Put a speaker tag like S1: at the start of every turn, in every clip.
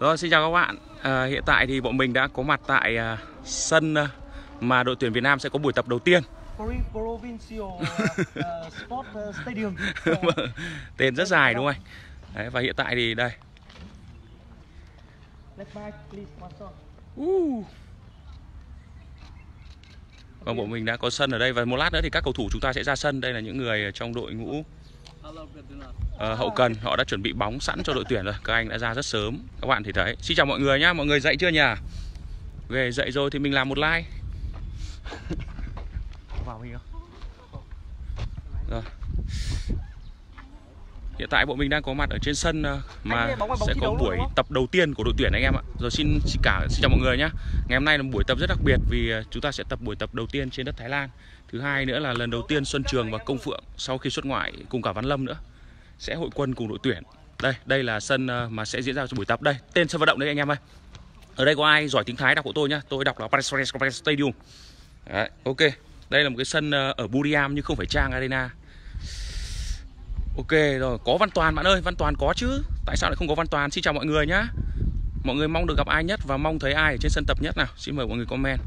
S1: Rồi xin chào các bạn. À, Hiện tại thì bọn mình đã có mặt tại à, sân à, mà đội tuyển Việt Nam sẽ có buổi tập đầu tiên.
S2: Provincial uh, uh, Sport uh, Stadium.
S1: Tên rất dài đúng không anh? Đấy, và hiện tại thì đây. Uh. Và bọn mình đã có sân ở đây. Và một lát nữa thì các cầu thủ chúng ta sẽ ra sân. Đây là những người trong đội ngũ ờ, hậu cần Họ đã chuẩn bị bóng sẵn cho đội tuyển rồi Các anh đã ra rất sớm Các bạn thì thấy Xin chào mọi người nhá Mọi người dậy chưa nhỉ? Về dậy rồi thì mình làm một like Vào mình không? Rồi. Hiện tại bọn mình đang có mặt ở trên sân ờ, mà sẽ có buổi tập đầu tiên của đội tuyển anh em ạ. Rồi xin xin cả xin chào mọi người nhé. Ngày hôm nay là một buổi tập rất đặc biệt vì ờ, chúng ta sẽ tập buổi tập đầu tiên trên đất Thái Lan. Thứ hai nữa là lần đầu tiên Xuân Trường và Công Phượng sau khi xuất ngoại cùng cả Văn Lâm nữa sẽ hội quân cùng đội tuyển. Đây, đây là sân ờ, mà sẽ diễn ra cho buổi tập đây. Tên sân vận động đấy anh em ơi. Ở đây có ai giỏi tiếng Thái đọc hộ tôi nhá. Tôi đọc là Paris Stadium. Đấy, ok. Đây là một cái sân ờ, ở buriam nhưng không phải Trang Arena. Ok rồi, có Văn Toàn bạn ơi, Văn Toàn có chứ Tại sao lại không có Văn Toàn? Xin chào mọi người nhá Mọi người mong được gặp ai nhất và mong thấy ai ở trên sân tập nhất nào Xin mời mọi người comment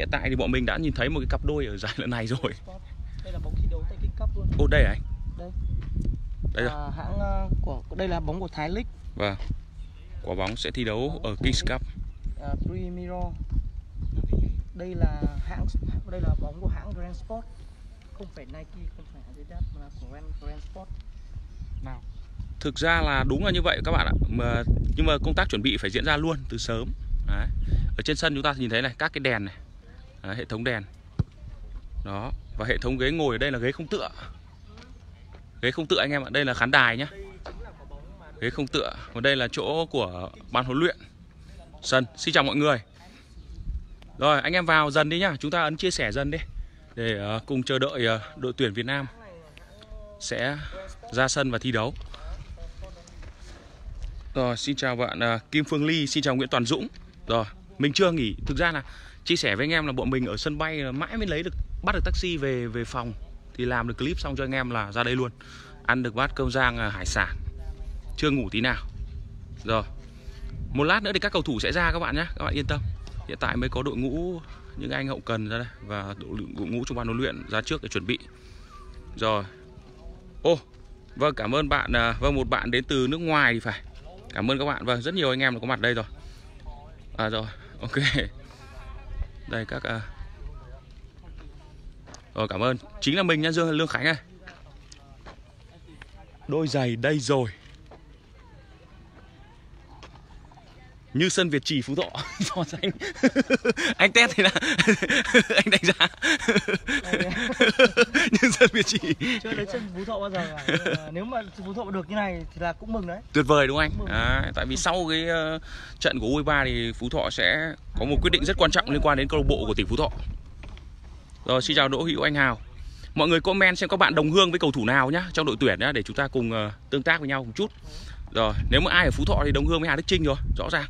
S1: Hiện tại thì bọn mình đã nhìn thấy một cái cặp đôi ở giải lần này rồi
S2: Đây là bóng thi đấu tại King Cup luôn.
S1: Ô đây à anh?
S2: Đây.
S1: Đây rồi,
S2: À, hãng uh, của đây là bóng của Thái League,
S1: vâng Quả bóng sẽ thi đấu ở Kings Cup
S2: uh, Primero. Đây là hãng đây là bóng của hãng Grand Sport. Không phải Nike, không phải Adidas mà là của Grand, Grand Sport. Nào.
S1: Thực ra là đúng là như vậy các bạn ạ mà Nhưng mà công tác chuẩn bị phải diễn ra luôn từ sớm Đấy. Ở trên sân chúng ta nhìn thấy này, các cái đèn này Đấy, Hệ thống đèn. Đó, và hệ thống ghế ngồi ở đây là ghế không tựa. Ghế không tựa anh em ạ, đây là khán đài nhá. Ghế không tựa Và đây là chỗ của ban huấn luyện. Sân, xin chào mọi người. Rồi, anh em vào dần đi nhá Chúng ta ấn chia sẻ dần đi Để ờ, cùng chờ đợi ờ, đội tuyển Việt Nam Sẽ ra sân và thi đấu. Rồi, xin chào bạn ờ, Kim Phương Ly, xin chào Nguyễn Toàn Dũng. Rồi, mình chưa nghỉ Thực ra là chia sẻ với anh em là bọn mình ở sân bay mãi mới lấy được Bắt được taxi về về phòng. Thì làm được clip xong cho anh em là ra đây luôn. Ăn được bát cơm rang à, hải sản. Chưa ngủ tí nào. Rồi. Một lát nữa thì các cầu thủ sẽ ra các bạn nhé Các bạn yên tâm. Hiện tại mới có đội ngũ những anh hậu cần ra đây Và đội, ngũ trong ban huấn luyện ra trước để chuẩn bị. Rồi. Ô, vâng cảm ơn bạn à, Vâng một bạn đến từ nước ngoài thì phải. Cảm ơn các bạn. Vâng rất nhiều anh em đã có mặt đây rồi. À rồi. Ok. Đây, các à... Rồi cảm ơn. Chính là mình nha, Dương, Lương Khánh ơi. Đôi giày đây rồi. Như sân Việt Trì Phú Thọ. So sánh. Anh test thì là anh đánh giá. Như sân Việt Trì.
S2: Chưa đến sân Phú Thọ bao giờ mà Nếu mà Phú Thọ được như này thì là cũng mừng đấy.
S1: tuyệt vời đúng không anh. Đấy, tại vì sau cái ờ, trận của U23 thì Phú Thọ sẽ có một quyết định rất quan trọng liên quan đến câu lạc bộ của tỉnh Phú Thọ. Rồi xin chào Đỗ Hữu Anh Hào. Mọi người comment xem các bạn đồng hương với cầu thủ nào nhá trong đội tuyển nhá để chúng ta cùng ờ, tương tác với nhau một chút rồi nếu mà ai ở Phú Thọ thì đồng hương với Hà Đức Trinh rồi rõ ràng.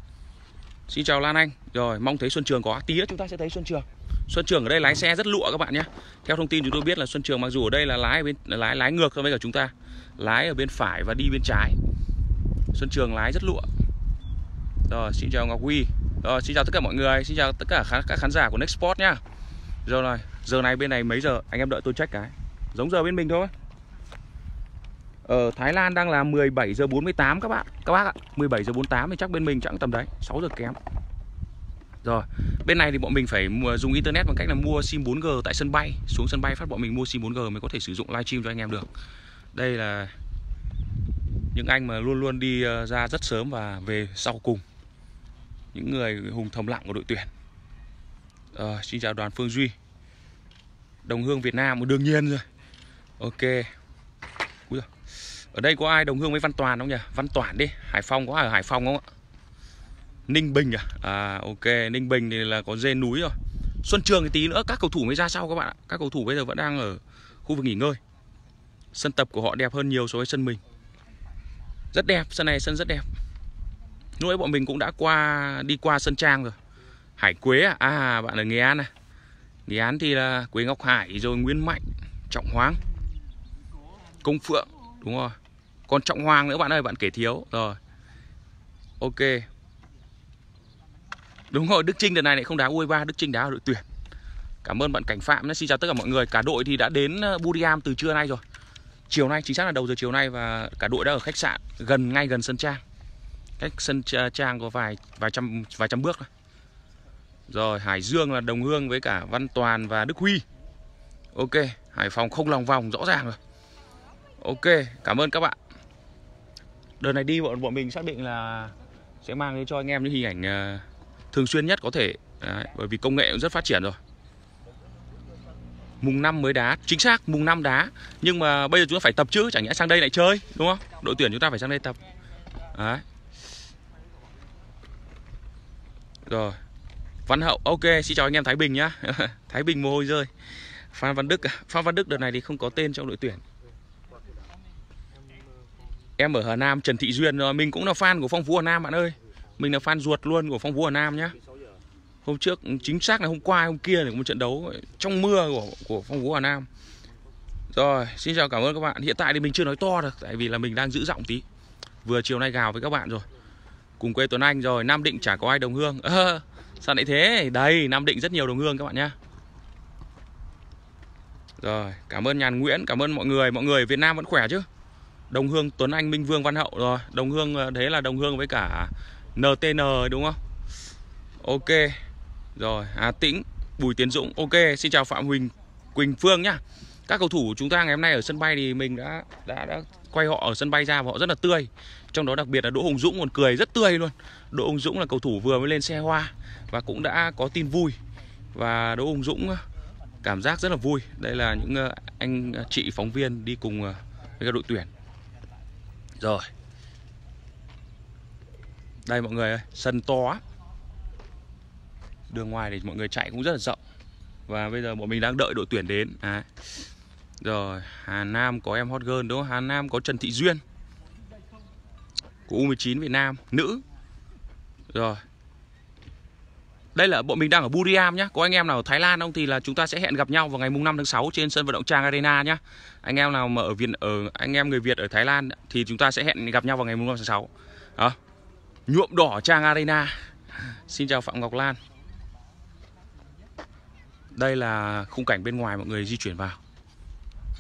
S1: Xin chào Lan Anh. Rồi mong thấy Xuân Trường có. Tí nữa chúng ta sẽ thấy Xuân Trường. Xuân Trường ở đây lái xe rất lụa các bạn nhé. Theo thông tin chúng tôi biết là Xuân Trường mặc dù ở đây là lái ở bên lái lái ngược so với cả chúng ta lái ở bên phải và đi bên trái. Xuân Trường lái rất lụa. Rồi xin chào Ngọc Huy. Rồi xin chào tất cả mọi người. Xin chào tất cả khán, các khán giả của Next Sport nhá. Giờ này giờ này bên này mấy giờ? Anh em đợi tôi check cái. Giống giờ bên mình thôi ở Thái Lan đang là 17 giờ 48 các bạn. Các bác ạ 17 giờ 48 thì chắc bên mình chẳng tầm đấy 6 giờ kém. Rồi bên này thì bọn mình phải dùng internet bằng cách là mua sim 4G tại sân bay. Xuống sân bay phát bọn mình mua sim 4G mới có thể sử dụng livestream cho anh em được. Đây là những anh mà luôn luôn đi ờ, ra rất sớm và về sau cùng. Những người hùng thầm lặng của đội tuyển. À, xin chào đoàn Phương Duy. Đồng hương Việt Nam đương nhiên rồi. Ok ở đây có ai đồng hương với Văn Toàn không nhỉ? Văn Toản đi Hải Phòng có ai ở Hải Phòng không ạ? Ninh Bình à? À ok Ninh Bình thì là có dê núi rồi. Xuân Trường thì tí nữa các cầu thủ mới ra sau các bạn ạ? Các cầu thủ bây giờ vẫn đang ở khu vực nghỉ ngơi. Sân tập của họ đẹp hơn nhiều so với sân mình. Rất đẹp sân này sân rất đẹp. Lúc ấy bọn mình cũng đã qua đi qua sân trang rồi. Hải Quế à, à bạn ở Nghệ An à? Nghệ An thì là Quế Ngọc Hải rồi Nguyễn Mạnh Trọng Hoáng Công Phượng đúng rồi còn Trọng Hoàng nữa bạn ơi bạn kể thiếu rồi ok Đúng rồi, Đức Trinh đợt này lại không đá U23, Đức Trinh đá ở đội tuyển. Cảm ơn bạn Cảnh Phạm nhé. Xin chào tất cả mọi người. Cả đội thì đã đến ờ, Buriam từ trưa nay rồi. Chiều nay chính xác là đầu giờ chiều nay và cả đội đã ở khách sạn gần ngay gần sân trang. Cách sân trang có vài vài trăm vài trăm bước thôi. Rồi, Hải Dương là đồng hương với cả Văn Toàn và Đức Huy. Ok, Hải Phòng không lòng vòng rõ ràng rồi. Ok, cảm ơn các bạn. Đợt này đi bọn bọn mình xác định là sẽ mang đến cho anh em những hình ảnh ờ, thường xuyên nhất có thể Đấy, bởi vì công nghệ cũng rất phát triển rồi. Mùng 5 mới đá chính xác mùng 5 đá. Nhưng mà bây giờ chúng ta phải tập chứ chẳng nhẽ sang đây lại chơi đúng không? Đội tuyển chúng ta phải sang đây tập. Đấy. rồi. Văn Hậu ok xin chào anh em Thái Bình nhá. Thái Bình mồ hôi rơi. Phan Văn Đức? Phan Văn Đức đợt này thì không có tên trong đội tuyển. Em ở Hà Nam Trần Thị Duyên rồi. Mình cũng là fan của Phong Phú Hà Nam bạn ơi. Mình là fan ruột luôn của Phong Phú Hà Nam nhá. Hôm trước chính xác là hôm qua hôm kia thì có một trận đấu trong mưa của của Phong Phú Hà Nam. Rồi xin chào cảm ơn các bạn. Hiện tại thì mình chưa nói to được Tại vì là mình đang giữ giọng tí. Vừa chiều nay gào với các bạn rồi. Cùng quê Tuấn Anh rồi Nam Định chả có ai đồng hương. À, Sao lại thế? Đây Nam Định rất nhiều đồng hương các bạn nhá. Rồi cảm ơn Nhàn Nguyễn Cảm ơn mọi người. Mọi người Việt Nam vẫn khỏe chứ? Đồng hương, Tuấn Anh, Minh Vương, Văn Hậu rồi. Đồng hương ờ, thế là đồng hương với cả NTN đúng không? Ok. Rồi, Hà Tĩnh, Bùi Tiến Dũng. Ok, xin chào Phạm Huỳnh, Quỳnh Phương nhá. Các cầu thủ chúng ta ngày hôm nay ở sân bay thì mình đã đã đã quay họ ở sân bay ra và họ rất là tươi. Trong đó đặc biệt là Đỗ Hùng Dũng còn cười rất tươi luôn. Đỗ Hùng Dũng là cầu thủ vừa mới lên xe hoa Và cũng đã có tin vui. Và Đỗ Hùng Dũng ờ, cảm giác rất là vui. Đây là những ờ, anh chị phóng viên đi cùng với các đội tuyển rồi. Đây mọi người ơi, Sân to á. Đường ngoài thì mọi người chạy cũng rất là rộng. Và bây giờ bọn mình đang đợi đội tuyển đến. À. Rồi, Hà Nam có em hot girl đúng không? Hà Nam có Trần Thị Duyên. Của U19 Việt Nam, Nữ. Rồi đây là bọn mình đang ở Buriam nhé Có anh em nào ở Thái Lan không thì là chúng ta sẽ hẹn gặp nhau vào ngày mùng 5 tháng 6 trên sân vận động Trang Arena nhé Anh em nào mà ở Việt, ở anh em người Việt ở Thái Lan thì chúng ta sẽ hẹn gặp nhau vào ngày mùng 5 tháng 6 Đó. Nhuộm đỏ Trang Arena. Xin chào Phạm Ngọc Lan. Đây là khung cảnh bên ngoài mọi người di chuyển vào.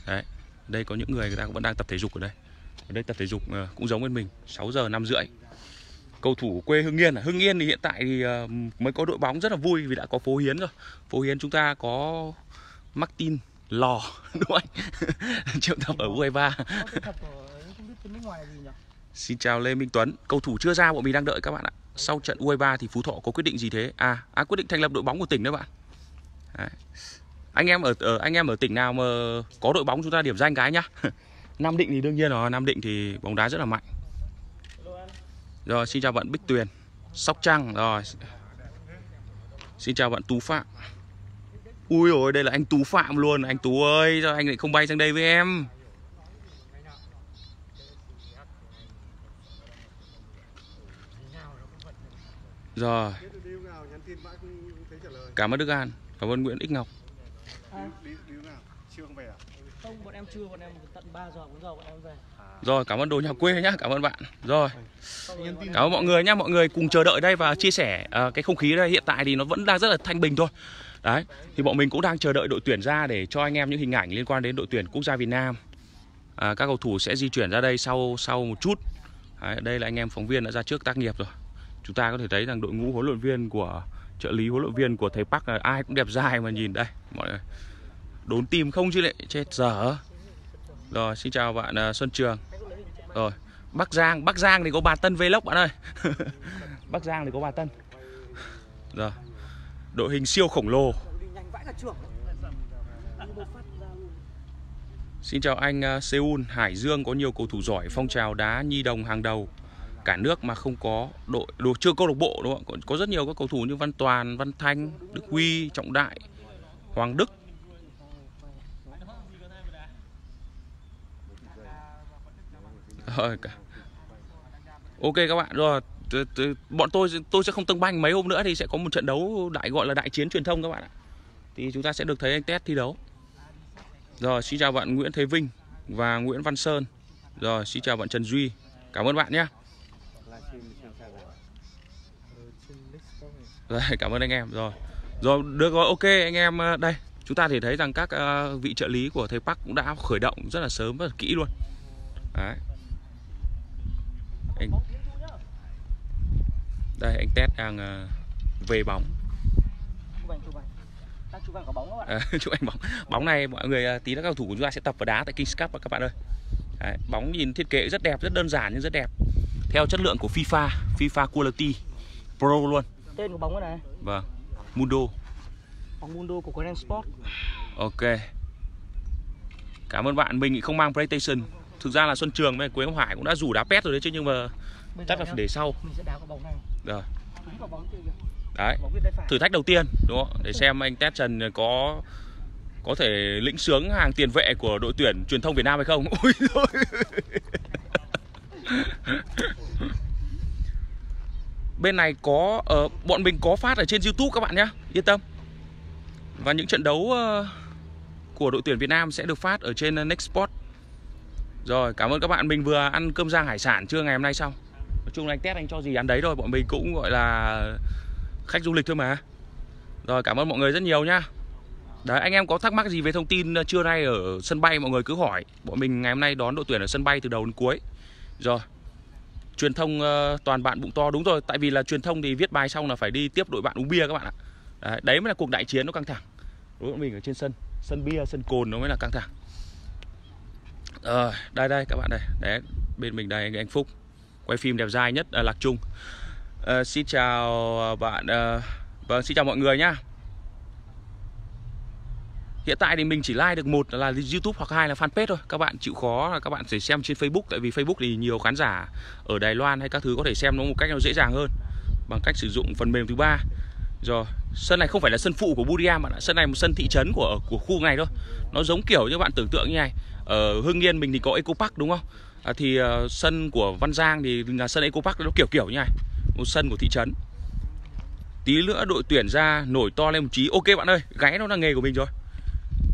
S1: Đấy. Đây có những người người ta cũng vẫn đang tập thể dục ở đây. Ở đây tập thể dục ờ, cũng giống bên mình. 6 giờ 5 rưỡi cầu thủ quê Hưng Yên. Hưng Yên thì hiện tại thì ờ, mới có đội bóng rất là vui vì đã có phố Hiến rồi. Phố Hiến chúng ta có Martin Lò đúng không anh? Triệu tập ở U23 Xin chào Lê Minh Tuấn. Cầu thủ chưa ra bọn mình đang đợi các bạn ạ. Sau trận U23 thì Phú Thọ có quyết định gì thế? À, à quyết định thành lập đội bóng của tỉnh đó bạn. Đấy. anh em ở, ở anh em ở tỉnh nào mà có đội bóng chúng ta điểm danh cái nhá. Nam Định thì đương nhiên rồi Nam Định thì bóng đá rất là mạnh rồi xin chào bạn Bích Tuyền Sóc Trăng. Rồi Xin chào bạn Tú Phạm. Ui rồi đây là anh Tú Phạm luôn. Anh Tú ơi sao anh lại không bay sang đây với em? Rồi. Cảm ơn Đức An. Cảm ơn Nguyễn Ích Ngọc.
S2: Không, bọn em chưa, bọn em tận 3 giờ, 4 giờ bọn em về
S1: rồi cảm ơn đồ nhà quê nhá Cảm ơn bạn. Rồi. Cảm ơn mọi người nhá Mọi người cùng chờ đợi đây và chia sẻ uh, cái không khí đây. Hiện tại thì nó vẫn đang rất là thanh bình thôi. Đấy Thì bọn mình cũng đang chờ đợi đội tuyển ra Để cho anh em những hình ảnh liên quan đến đội tuyển quốc gia Việt Nam. À, Các cầu thủ sẽ di chuyển ra đây sau sau một chút. Đấy, Đây là anh em phóng viên đã ra trước tác nghiệp rồi. Chúng ta có thể thấy rằng đội ngũ huấn luyện viên của trợ lý huấn luyện viên của thầy Park ai cũng đẹp dài mà nhìn đây. Mọi người đốn tim không chứ lại chết dở. Rồi xin chào bạn uh, Xuân Trường rồi, Bắc Giang Bắc Giang thì có bà Tân Vlog bạn ơi. Bắc Giang thì có bà Tân. Rồi, Đội hình siêu khổng lồ. Xin chào anh à, Seoul, Hải Dương có nhiều cầu thủ giỏi, Phong trào đá nhi đồng hàng đầu. Cả nước mà không có đội, đồ, chưa câu lạc bộ, đúng không có rất nhiều các cầu thủ như Văn Toàn, Văn Thanh, Đức Huy, Trọng Đại, Hoàng Đức. Rồi Ok các bạn rồi bọn tôi tôi sẽ không tăng banh mấy hôm nữa thì sẽ có một trận đấu đại gọi là đại chiến truyền thông các bạn ạ thì chúng ta sẽ được thấy anh test thi đấu rồi xin chào bạn Nguyễn Thế Vinh và Nguyễn Văn Sơn rồi xin chào bạn Trần Duy cảm ơn bạn nhé Rồi, cảm ơn anh em rồi. Rồi được rồi, ok anh em ờ, đây. Chúng ta thì thấy rằng các ờ, vị trợ lý của thầy Park cũng đã khởi động rất là sớm và kỹ luôn. Đấy. Anh Đây anh Tết đang ờ, về bóng.
S2: chụp ảnh chụp ảnh có bóng
S1: À, chụp ảnh bóng. Bóng này mọi người ờ, tí nữa các cầu thủ của chúng ta sẽ tập vào đá tại Kings Cup các bạn ơi. Đấy, bóng nhìn thiết kế rất đẹp, rất đơn giản nhưng rất đẹp. Theo chất lượng của FIFA, FIFA Quality Pro luôn.
S2: tên của bóng này
S1: Vâng. Mundo.
S2: bóng Mundo của Grand Sport
S1: Ok. Cảm ơn bạn. Mình không mang PlayStation. Thực ra là Xuân Trường với Quế Ngọc Hải cũng đã rủ đá pet rồi đấy chứ nhưng mà
S2: Bây
S1: chắc là phải để sau.
S2: mình sẽ đá cái bóng này
S1: Rồi.
S2: đúng vào bóng kia kìa
S1: Đấy. Thử thách đầu tiên đúng không? Để xem anh Tết Trần có có thể lĩnh sướng hàng tiền vệ của đội tuyển truyền thông Việt Nam hay không. Ôi rồi. Bên này có ờ, bọn mình có phát ở trên YouTube các bạn nhé, yên tâm. Và những trận đấu ờ, của đội tuyển Việt Nam sẽ được phát ở trên ờ, Nextport. Rồi, cảm ơn các bạn. Mình vừa ăn cơm rang hải sản trưa ngày hôm nay xong. Nói chung là anh test anh cho gì ăn đấy rồi, bọn mình cũng gọi là khách du lịch thôi mà. Rồi, cảm ơn mọi người rất nhiều nhá. Đấy, anh em có thắc mắc gì về thông tin ờ, trưa nay ở sân bay mọi người cứ hỏi. Bọn mình ngày hôm nay đón đội tuyển ở sân bay từ đầu đến cuối. Rồi. Truyền thông ờ, toàn bạn bụng to đúng rồi, tại vì là truyền thông thì viết bài xong là phải đi tiếp đội bạn uống bia các bạn ạ. Đấy, đấy mới là cuộc đại chiến nó căng thẳng. Đối với mình ở trên sân, sân bia, sân cồn nó mới là căng thẳng. Rồi, đây đây các bạn đây. Đấy, bên mình đây anh, Phúc. Quay phim đẹp dai nhất à, Lạc Trung. À, xin chào bạn à, Vâng, xin chào mọi người nhá. Hiện tại thì mình chỉ like được một là YouTube hoặc hai là fanpage thôi. Các bạn chịu khó là các bạn sẽ xem trên Facebook tại vì Facebook thì nhiều khán giả ở Đài Loan hay các thứ có thể xem nó một cách nó dễ dàng hơn bằng cách sử dụng phần mềm thứ ba. Rồi, sân này không phải là sân phụ của buriam bạn ạ. Sân này một sân thị trấn của của khu này thôi. Nó giống kiểu như bạn tưởng tượng như này. Ở Hưng Yên mình thì có Eco Park đúng không? À, thì uh, sân của Văn Giang thì là sân Eco Park nó kiểu kiểu như này. Một sân của thị trấn. Tí nữa đội tuyển ra nổi to lên một chí ok bạn ơi gáy nó là nghề của mình rồi.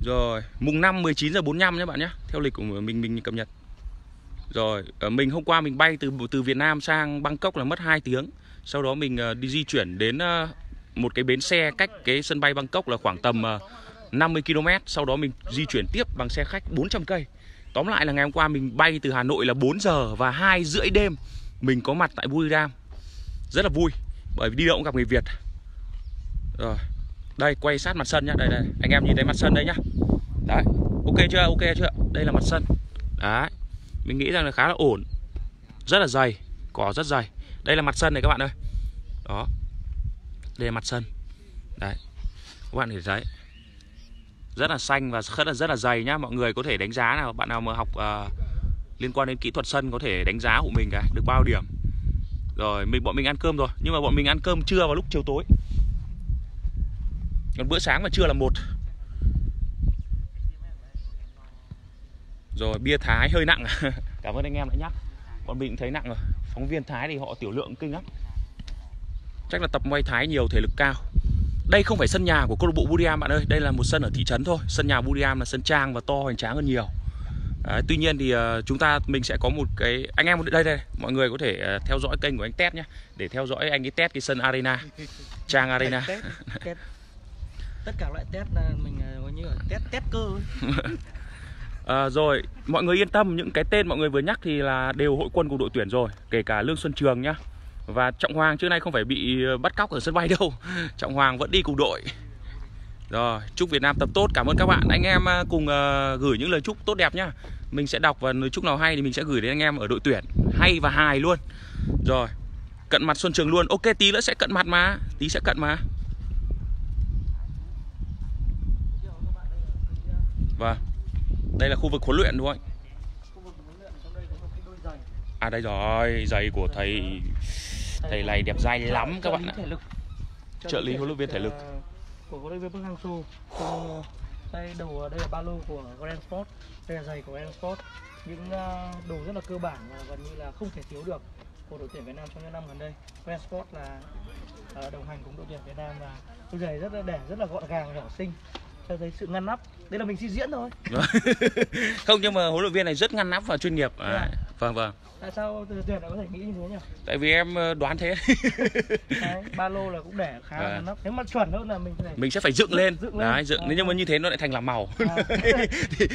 S1: Rồi mùng 5 19 giờ 45 nhé bạn nhé. Theo lịch của mình mình cập nhật. Rồi ờ, mình hôm qua mình bay từ từ Việt Nam sang Bangkok là mất 2 tiếng. Sau đó mình uh, đi di chuyển đến uh, một cái bến xe cách cái sân bay Bangkok là khoảng tầm uh, 50 km, sau đó mình di chuyển tiếp bằng xe khách 400 cây. Tóm lại là ngày hôm qua mình bay từ Hà Nội là 4 giờ và 2 rưỡi đêm mình có mặt tại Buriram rất là vui, bởi vì đi đâu cũng gặp người Việt. Rồi, đây, quay sát mặt sân nhá. Đây đây, anh em nhìn thấy mặt sân đây nhá. Đấy, ok chưa ok chưa? Đây là mặt sân. Đấy, mình nghĩ rằng là khá là ổn. Rất là dày, cỏ rất dày. Đây là mặt sân này các bạn ơi. Đó, đây là mặt sân. Đấy, các bạn thấy. đấy rất là xanh và rất là rất là dày nhá. Mọi người có thể đánh giá nào bạn nào mà học uh, liên quan đến kỹ thuật sân có thể đánh giá của mình cái được bao điểm. Rồi mình bọn mình ăn cơm rồi nhưng mà bọn mình ăn cơm trưa vào lúc chiều tối. Còn bữa sáng và trưa là một. Rồi bia thái hơi nặng. Cảm ơn anh em đã nhắc. Bọn mình cũng thấy nặng rồi. Phóng viên thái thì họ tiểu lượng kinh lắm. Chắc là tập quay thái nhiều thể lực cao đây không phải sân nhà của câu lạc bộ Buriram bạn ơi đây là một sân ở thị trấn thôi sân nhà Buriram là sân trang và to hoành tráng hơn nhiều Đấy, tuy nhiên thì uh, chúng ta mình sẽ có một cái anh em đây đây mọi người có thể uh, theo dõi kênh của anh Tết nhé để theo dõi anh ấy test cái sân arena trang arena
S2: test, test. tất cả loại test là mình ờ, gọi như là test test cơ.
S1: À, rồi mọi người yên tâm những cái tên mọi người vừa nhắc thì là đều hội quân của đội tuyển rồi kể cả lương xuân trường nhá và trọng hoàng trước nay không phải bị ờ, bắt cóc ở sân bay đâu. Trọng hoàng vẫn đi cùng đội. Rồi chúc việt nam tập tốt. Cảm ơn các bạn. Anh em ờ, cùng uh, gửi những lời chúc tốt đẹp nhá. Mình sẽ đọc và lời chúc nào hay thì mình sẽ gửi đến anh em ở đội tuyển. Hay và hài luôn. Rồi cận mặt xuân trường luôn. Ok tí nữa sẽ cận mặt mà. Tí sẽ cận mà. Vâng. Đây là khu vực huấn luyện đúng không
S2: giày.
S1: À đây rồi, giày của thầy thầy này đẹp dai lắm các bạn ạ.
S2: thể lực.
S1: Trợ lý huấn luyện viên thể lực.
S2: ờ, của huấn luyện viên Park Hang-seo. Còn, ờ, Đây đầu đây là ba lô của Grand Sport. Đây là giày của Grand Sport. Những ờ, đồ rất là cơ bản và gần như là không thể thiếu được của đội tuyển Việt Nam trong những năm gần đây. Grand Sport là ờ, đồng hành cùng đội tuyển Việt Nam và đôi giày rất là đẹp, rất là gọn gàng, nhỏ xinh. cho thấy sự ngăn nắp đây là mình suy diễn thôi
S1: không nhưng mà huấn luyện viên này rất ngăn nắp và chuyên nghiệp
S2: à?
S1: à, vâng vâng
S2: tại sao tuyển lại có thể nghĩ như thế nhỉ?
S1: Tại vì em ờ, đoán thế.
S2: Đấy, ba lô là cũng để khá là
S1: Vâng.
S2: ngăn nắp nếu mà chuẩn hơn là mình phải
S1: mình sẽ phải dựng lên.
S2: Dựng lên.
S1: đấy dựng.
S2: À.
S1: nếu nhưng mà như thế nó lại thành làm màu.
S2: À.
S1: thì,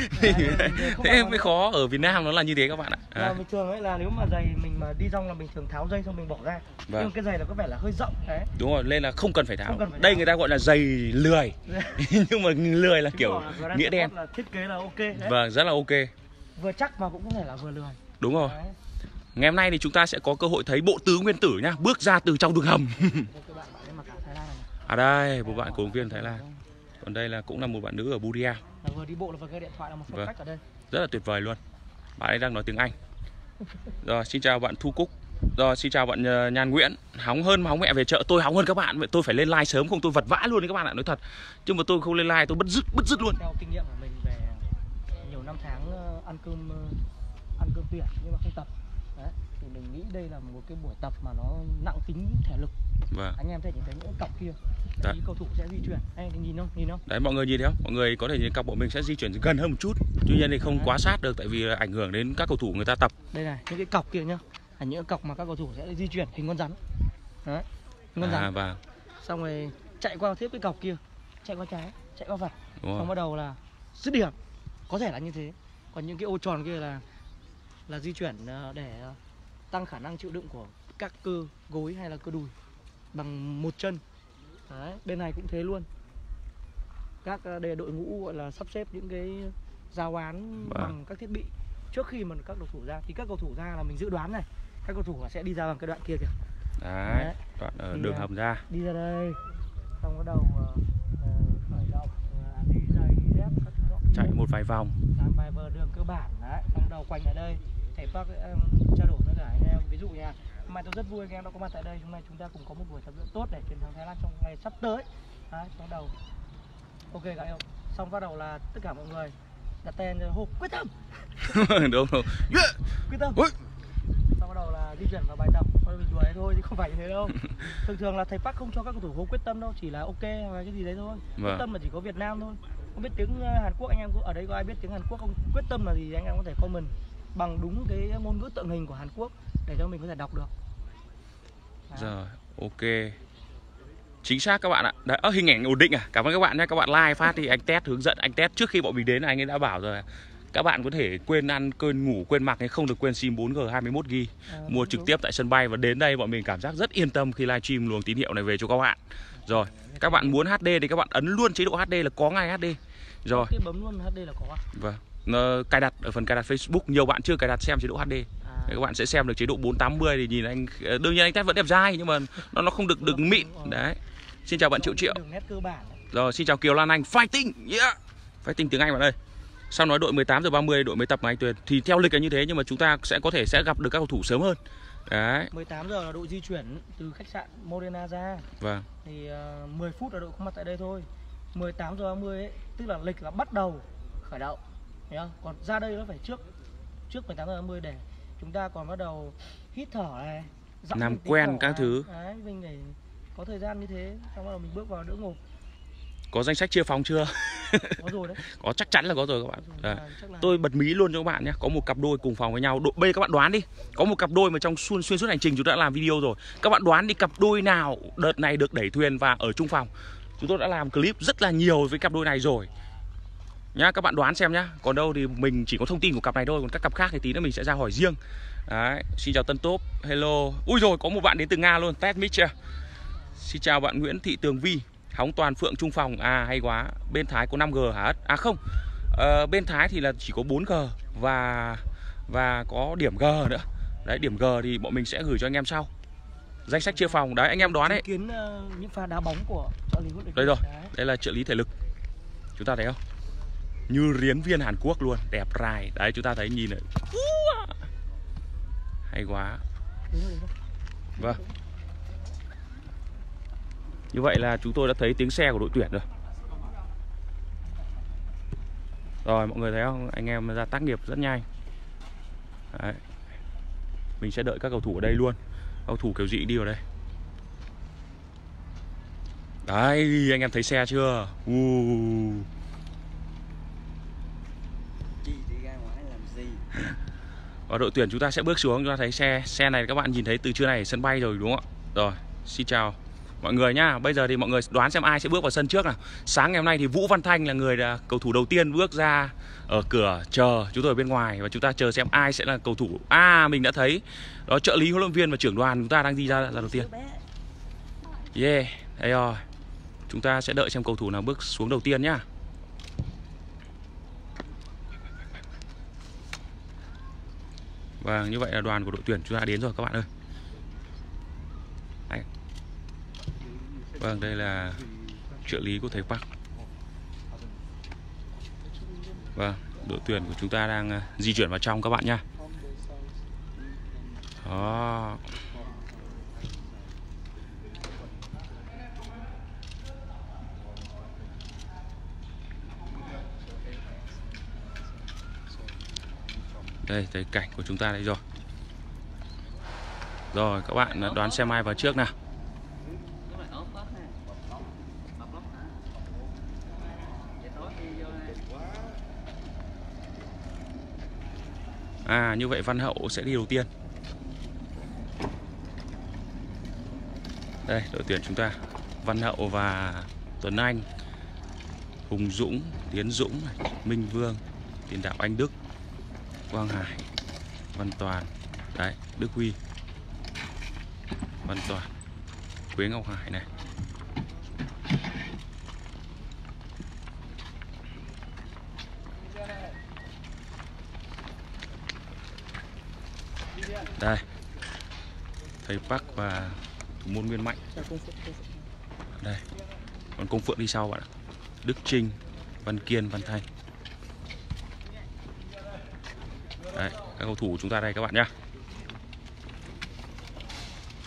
S2: Đấy,
S1: thế mới khó ở Việt Nam nó là như thế các bạn ạ.
S2: Là
S1: à,
S2: bình thường ấy là nếu mà giày mình mà đi rong là mình thường tháo dây xong mình bỏ ra.
S1: Vâng.
S2: nhưng cái giày là có vẻ là hơi rộng đấy.
S1: Đúng rồi nên là không cần phải tháo.
S2: Cần phải
S1: đây
S2: tháo.
S1: người ta gọi là giày lười. Nhưng mà lười là
S2: Chứng
S1: kiểu
S2: là
S1: nghĩa đen.
S2: Là thiết kế là ok đấy.
S1: vâng rất là ok.
S2: Vừa chắc mà cũng có thể là vừa lười.
S1: Đúng rồi.
S2: Đấy.
S1: Ngày hôm nay thì chúng ta sẽ có cơ hội thấy bộ tứ nguyên tử nhá bước ra từ trong đường hầm. À đây một bạn cổ động viên Thái Lan. Còn đây là cũng là một bạn nữ ở Budia.
S2: Vừa đi bộ là vừa nghe điện thoại là một phong
S1: Vâng.
S2: cách ở đây.
S1: Rất là tuyệt vời luôn. Bạn ấy đang nói tiếng Anh. Rồi xin chào bạn Thu Cúc. Rồi xin chào bạn ờ, Nhan Nguyễn. Hóng hơn mà hóng mẹ về chợ tôi hóng hơn các bạn. Vậy tôi phải lên live sớm không? Tôi vật vã luôn đấy các bạn ạ nói thật. Chứ mà tôi không lên live tôi bứt rứt bứt rứt luôn.
S2: Theo kinh nghiệm của mình về nhiều năm tháng ờ, ăn cơm ờ, ăn cơm tuyển nhưng mà không tập thì mình nghĩ đây là một cái buổi tập mà nó nặng tính thể lực.
S1: Vâng.
S2: Anh em thấy những cái những cọc kia.
S1: Đấy.
S2: thì cầu thủ sẽ di chuyển. Anh em nhìn không? Nhìn không?
S1: Đấy mọi người nhìn thấy không? Mọi người có thể nhìn cặp bọn mình sẽ di chuyển gần hơn một chút. Tuy nhiên thì không
S2: Đấy.
S1: quá sát được tại vì ảnh hưởng đến các cầu thủ người ta tập.
S2: Đây này những cái cọc kia nhá. Là những cọc mà các cầu thủ sẽ di chuyển hình con rắn. Đấy hình con
S1: à
S2: rắn.
S1: vâng.
S2: Xong rồi chạy qua tiếp cái cọc kia. Chạy qua trái chạy qua
S1: đúng
S2: xong bắt đầu là dứt điểm. Có thể là như thế. Còn những cái ô tròn kia là là di chuyển ờ, để ờ, tăng khả năng chịu đựng của các cơ gối hay là cơ đùi bằng một chân. Đấy bên này cũng thế luôn. Các ờ, đây là đội ngũ gọi là sắp xếp những cái giao án
S1: Vâng.
S2: bằng các thiết bị. Trước khi mà các cầu thủ ra thì các cầu thủ ra là mình dự đoán này. Các cầu thủ sẽ đi ra bằng cái đoạn kia kìa.
S1: Đấy
S2: Đấy.
S1: đoạn ở
S2: Thì,
S1: đường
S2: à,
S1: hầm ra.
S2: đi ra đây. Xong bắt đầu ờ, ờ, khởi động ờ, đi giày đi dép các thứ nọ. Kia.
S1: chạy một vài vòng.
S2: Làm vài vờ đường cơ bản. Đấy xong đầu quanh lại đây thầy Park um, trao đổi với cả anh em. Ví dụ nha nay tôi rất vui anh em đã có mặt tại đây. Hôm nay chúng ta cùng có một buổi tập luyện tốt để chiến thắng Thái Lan trong ngày sắp tới. Đấy xong đầu. Ok các em. Xong bắt đầu là tất cả mọi người đặt tên hô quyết tâm.
S1: Đúng không yeah!
S2: quyết tâm.
S1: Ui!
S2: xong bắt đầu là di chuyển vào bài tập. Thôi mình đấy thôi chứ không phải như thế đâu. Thường thường là thầy Park không cho các cầu thủ hô quyết tâm đâu chỉ là ok hoặc cái gì đấy thôi. Quyết
S1: Vâng.
S2: tâm là chỉ có Việt Nam thôi. Không biết tiếng Hàn Quốc anh em có- ở đây có ai biết tiếng Hàn Quốc không? Quyết tâm là gì anh em có thể comment bằng đúng cái ngôn ngữ tượng hình của Hàn Quốc để cho mình có thể đọc được Đấy.
S1: Rồi, ok. Chính xác các bạn ạ. Đấy, hình ảnh ổn định à? Cảm ơn các bạn nhé. Các bạn like phát thì anh test hướng dẫn anh test trước khi bọn mình đến anh ấy đã bảo rồi. Các bạn có thể quên ăn, quên ngủ, quên mặc hay không được quên sim 4G 21GB
S2: À,
S1: mua trực
S2: đúng.
S1: tiếp tại sân bay và đến đây bọn mình cảm giác rất yên tâm khi livestream luồng tín hiệu này về cho các bạn. Rồi, các bạn muốn HD thì các bạn ấn luôn chế độ HD là có ngay HD. Rồi,
S2: cái bấm luôn HD là có à?
S1: vâng. Nó cài đặt ở phần cài đặt Facebook. Nhiều bạn chưa cài đặt xem chế độ HD.
S2: à.
S1: Các bạn sẽ xem được chế độ 480 thì nhìn anh ờ, đương nhiên anh test vẫn đẹp dai nhưng mà nó nó không được được mịn. đấy. Xin chào bạn triệu triệu. Rồi xin chào Kiều Lan Anh. Fighting yeah. Fighting tiếng Anh bạn ơi. Sau nói đội 18 giờ 30 đội mới tập mà anh Tuyền. Thì theo lịch là như thế nhưng mà chúng ta sẽ có thể sẽ gặp được các cầu thủ sớm hơn. Đấy.
S2: 18 giờ là đội di chuyển từ khách sạn Modena ra.
S1: Vâng.
S2: Thì uh, 10 phút là đội có mặt tại đây thôi. 18 giờ 30 ấy tức là lịch là bắt đầu khởi động không? Còn ra đây nó phải trước trước 18 giờ 30 để chúng ta còn bắt đầu hít thở này
S1: Làm quen
S2: thở
S1: các
S2: này.
S1: thứ.
S2: đấy mình để có thời gian như thế xong bắt đầu mình bước vào đỡ ngục.
S1: Có danh sách chia phòng chưa?
S2: Có rồi đấy.
S1: Có chắc chắn là có rồi các bạn.
S2: Rồi. À, là
S1: tôi bật mí luôn cho các bạn nhé. Có một cặp đôi cùng phòng với nhau. Bây giờ các bạn đoán đi. Có một cặp đôi mà trong xuyên xuyên suốt hành trình chúng ta đã làm video rồi. Các bạn đoán đi cặp đôi nào đợt này được đẩy thuyền và ở chung phòng. Chúng tôi đã làm clip rất là nhiều với cặp đôi này rồi nhá các bạn đoán xem nhá còn đâu thì mình chỉ có thông tin của cặp này thôi còn các cặp khác thì tí nữa mình sẽ ra hỏi riêng đấy xin chào tân top hello ui rồi có một bạn đến từ nga luôn test mic chưa xin chào bạn nguyễn thị tường vi hóng toàn phượng trung phòng à hay quá bên thái có 5g hả à không Ờ, bên Thái thì là chỉ có 4G và và có điểm G nữa. Đấy điểm G thì bọn mình sẽ gửi cho anh em sau. Danh sách chia phòng đấy anh em đoán đấy.
S2: kiến ờ, những pha đá bóng của trợ lý huấn luyện
S1: Đây rồi.
S2: Đấy.
S1: Đây là trợ lý thể lực. Chúng ta thấy không? Như riến viên Hàn Quốc luôn, đẹp rài. Đấy chúng ta thấy nhìn này. Hay quá. Vâng. Như vậy là chúng tôi đã thấy tiếng xe của đội tuyển rồi. Rồi mọi người thấy không? Anh em ra tác nghiệp rất nhanh. Đấy. Mình sẽ đợi các cầu thủ ở đây luôn. Cầu thủ kiểu gì đi vào đây. Đấy, anh em thấy xe chưa? Uh. Và đội tuyển chúng ta sẽ bước xuống, chúng ta thấy xe xe này các bạn nhìn thấy từ trưa này sân bay rồi đúng không ạ? Rồi, xin chào mọi người nhá. Bây giờ thì mọi người đoán xem ai sẽ bước vào sân trước nào. Sáng ngày hôm nay thì vũ văn thanh là người là cầu thủ đầu tiên bước ra ở cửa chờ chúng tôi ở bên ngoài và chúng ta chờ xem ai sẽ là cầu thủ. À mình đã thấy, đó, trợ lý huấn luyện viên và trưởng đoàn chúng ta đang đi ra là đầu tiên. Yeah, đây rồi. Chúng ta sẽ đợi xem cầu thủ nào bước xuống đầu tiên nhá. Và như vậy là đoàn của đội tuyển chúng ta đến rồi các bạn ơi. Đấy. Vâng, đây là trợ lý của thầy Park. Vâng, đội tuyển của chúng ta đang à, di chuyển vào trong các bạn nha. Đó. Đây, thấy cảnh của chúng ta đây rồi. Rồi, các bạn đoán xem ai vào trước nào. À, như vậy Văn Hậu sẽ đi đầu tiên. Đây, đội tuyển chúng ta. Văn Hậu và Tuấn Anh. Hùng Dũng, Tiến Dũng, Minh Vương, tiền đạo Anh Đức, Quang Hải, Văn Toàn, đấy, Đức Huy, Văn Toàn, Quế Ngọc Hải này. Đây, thầy Park và thủ môn Nguyên Mạnh. Đây, còn Công Phượng đi sau bạn ạ. Đức Trinh, Văn Kiên, Văn Thanh. Đấy, các cầu thủ chúng ta đây các bạn nhá.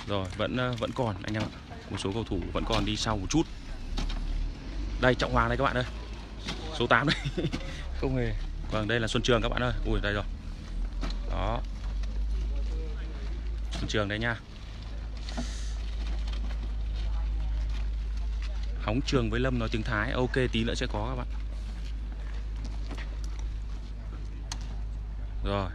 S1: Rồi, vẫn ờ, vẫn còn anh em ạ. Một số cầu thủ vẫn còn đi sau một chút. Đây Trọng Hoàng đây các bạn ơi. Số 8 đây. Không hề. Vâng, đây là Xuân Trường các bạn ơi. Ui đây rồi. Đó. Xuân Trường đây nha. Hóng Trường với Lâm nói tiếng Thái. Ok, tí nữa sẽ có các bạn. Rồi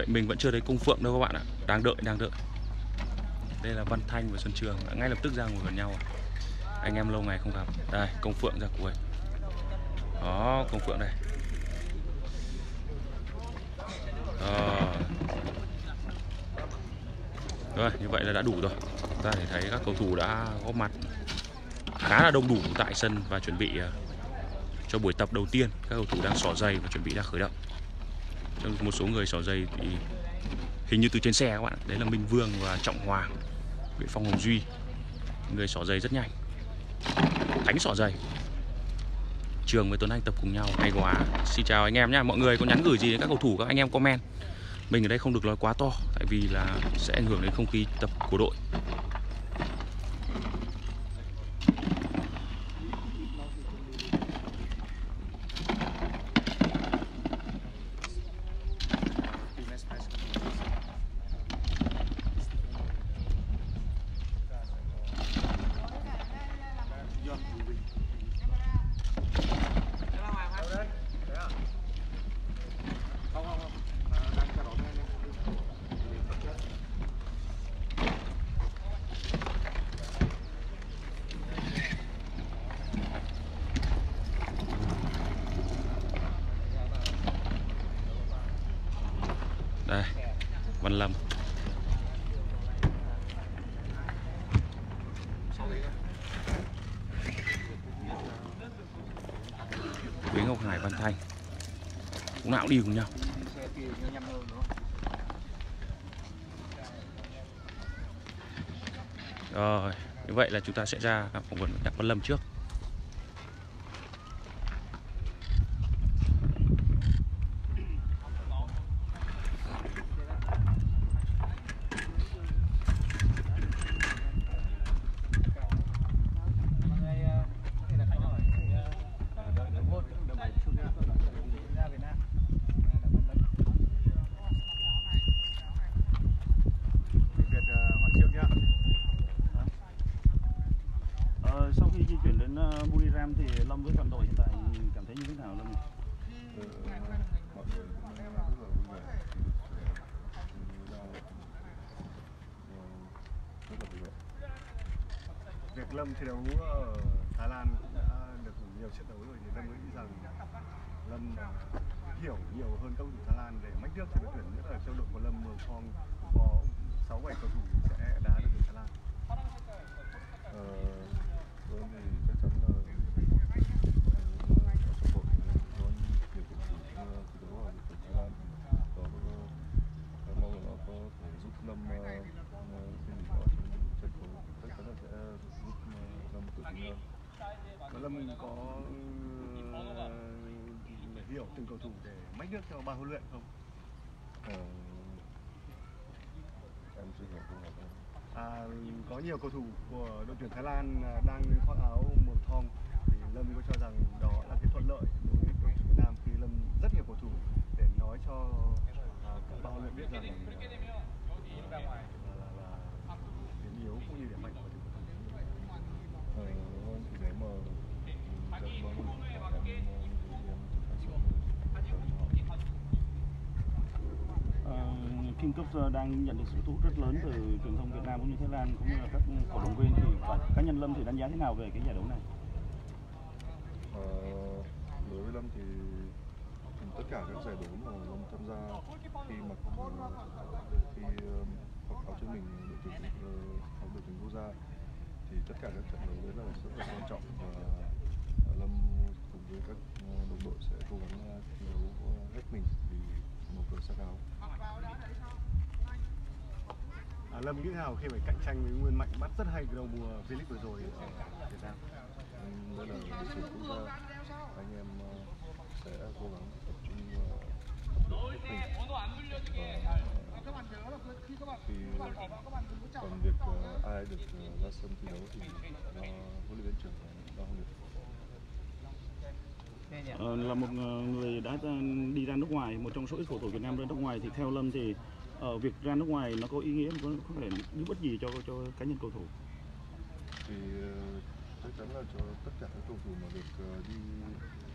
S1: Vậy mình vẫn chưa thấy cung phượng đâu các bạn ạ. Đang đợi, đang đợi. Đây là Văn Thanh và Xuân Trường. Ngay lập tức ra ngồi gần nhau Anh em lâu ngày không gặp. Đây, công phượng ra cuối. Đó, công phượng đây. Đó. Rồi, như vậy là đã đủ rồi. Ta thể thấy các cầu thủ đã góp mặt. Khá là đông đủ tại sân Và chuẩn bị ờ, cho buổi tập đầu tiên. Các cầu thủ đang xỏ giày và chuẩn bị ra khởi động một số người xỏ giày thì hình như từ trên xe các bạn đấy là Minh Vương và Trọng Hoàng Nguyễn Phong Hồng Duy. Người xỏ giày rất nhanh. Đánh xỏ giày Trường với Tuấn Anh tập cùng nhau. Hay quá. Xin chào anh em nhé Mọi người có nhắn gửi gì đến các cầu thủ, các anh em comment. Mình ở đây không được nói quá to, Tại vì là sẽ ảnh hưởng đến không khí tập của đội Đây, Văn Lâm Quý Ngọc Hải Văn Thanh Cũng nào cũng đi cùng nhau. Rồi, như vậy là chúng ta sẽ ra phỏng vấn Đặng Văn Lâm trước
S3: Việt ờ, hỏi trước nhá. Ờ, sau khi di chuyển đến uh, Buriram thì Lâm với toàn đội hiện tại cảm thấy như thế nào Lâm?
S4: mọi người cũng việc Lâm thi đấu ở Thái Lan cũng đã được nhiều trận đấu rồi thì Lâm nghĩ rằng Lâm ờ, hiểu nhiều hơn các cầu thủ Thái Lan để mách nước cho đội tuyển nhất là trong đội của Lâm Mường Phong có 6 7 cầu thủ sẽ đá được tuyển Thái Lan.
S5: Ờ, vâng thì chắc chắn là ờ, trong đội có nhiều cầu thủ ờ, thi đấu ở tuyển Thái Lan có ờ, mong là nó có thể giúp Lâm ờ, ờ, cái gì đó trong trận đấu chắc chắn là sẽ giúp ờ, Lâm tự tin hơn
S4: Và Lâm có ờ, hiểu từng cầu thủ để mách nước cho ban huấn luyện không?
S5: Ờ, em chưa hiểu câu hỏi.
S4: À, có nhiều cầu thủ của đội tuyển Thái Lan à, đang khoác áo màu thong thì Lâm có cho rằng đó là cái thuận lợi đối với đội tuyển Việt Nam khi Lâm rất nhiều cầu thủ để nói cho à, các ban huấn luyện biết rằng à, là, là, là điểm yếu cũng như điểm mạnh của từng cầu thủ.
S5: Ờ, vâng thì nếu mà ừ, trận bóng thì em ờ, nghĩ thì em chắc chắn sẽ cho họ
S3: Ờ, King Cup đang nhận được sự thu hút rất lớn từ truyền thông Việt Nam cũng như Thái Lan cũng như là các cổ động viên thì và cá nhân Lâm thì đánh giá thế nào về cái giải đấu này?
S5: À, đối với Lâm thì tất cả các giải đấu mà Lâm tham gia khi mặc ờ, khi ờ, mặc áo trên mình đội tuyển áo đội tuyển quốc gia thì tất cả các trận đấu đấy là rất là quan trọng và Lâm cùng với các đồng đội sẽ cố gắng thi đấu hết mình vì một cờ sắc áo.
S4: À, Lâm nghĩ thế nào khi phải cạnh tranh với Nguyên Mạnh? Bắt rất hay cái đầu mùa V-League vừa rồi ở Việt Nam?
S5: Đó là đội tuyển quốc gia anh em ờ, sẽ cố gắng tập trung ờ, vào mình khi còn việc ờ, ai được ra sân thi đấu thì do huấn luyện viên trưởng đo huấn
S3: Ờ, là một người đã đi ra nước ngoài, một trong số ít cầu thủ Việt Nam ra nước ngoài. Thì theo Lâm thì ờ, việc ra nước ngoài nó có ý nghĩa có, có thể giúp ích gì cho cho cá nhân cầu thủ?
S5: thì ờ, chắc chắn là cho tất cả các cầu thủ mà được ờ, đi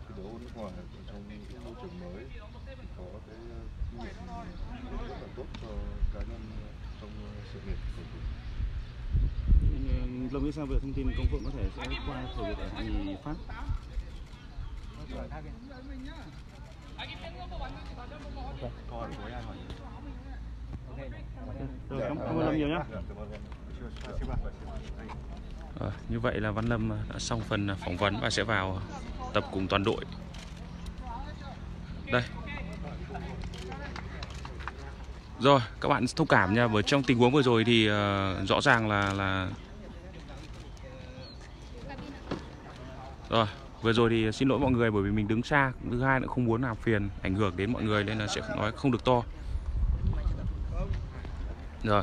S5: thi đấu ở nước ngoài ở trong những môi trường mới thì có cái kinh nghiệm rất là tốt cho cá nhân trong sự nghiệp cầu thủ
S3: Lâm biết sao về thông tin Công Phượng có thể sẽ qua thử việc ở nhì Pháp?
S4: Câu hỏi cuối ai hỏi?
S3: Rồi, cảm, cảm ơn Lâm nhiều nhé.
S1: Ờ, như vậy là Văn Lâm đã xong phần phỏng vấn và sẽ vào tập cùng toàn đội. Đây. Rồi, các bạn thông cảm nha, bởi trong tình huống vừa rồi thì uh, rõ ràng là là Rồi, vừa rồi thì xin lỗi mọi người bởi vì mình đứng xa, thứ hai nữa không muốn làm phiền ảnh hưởng đến mọi người nên là sẽ nói không được to. Rồi.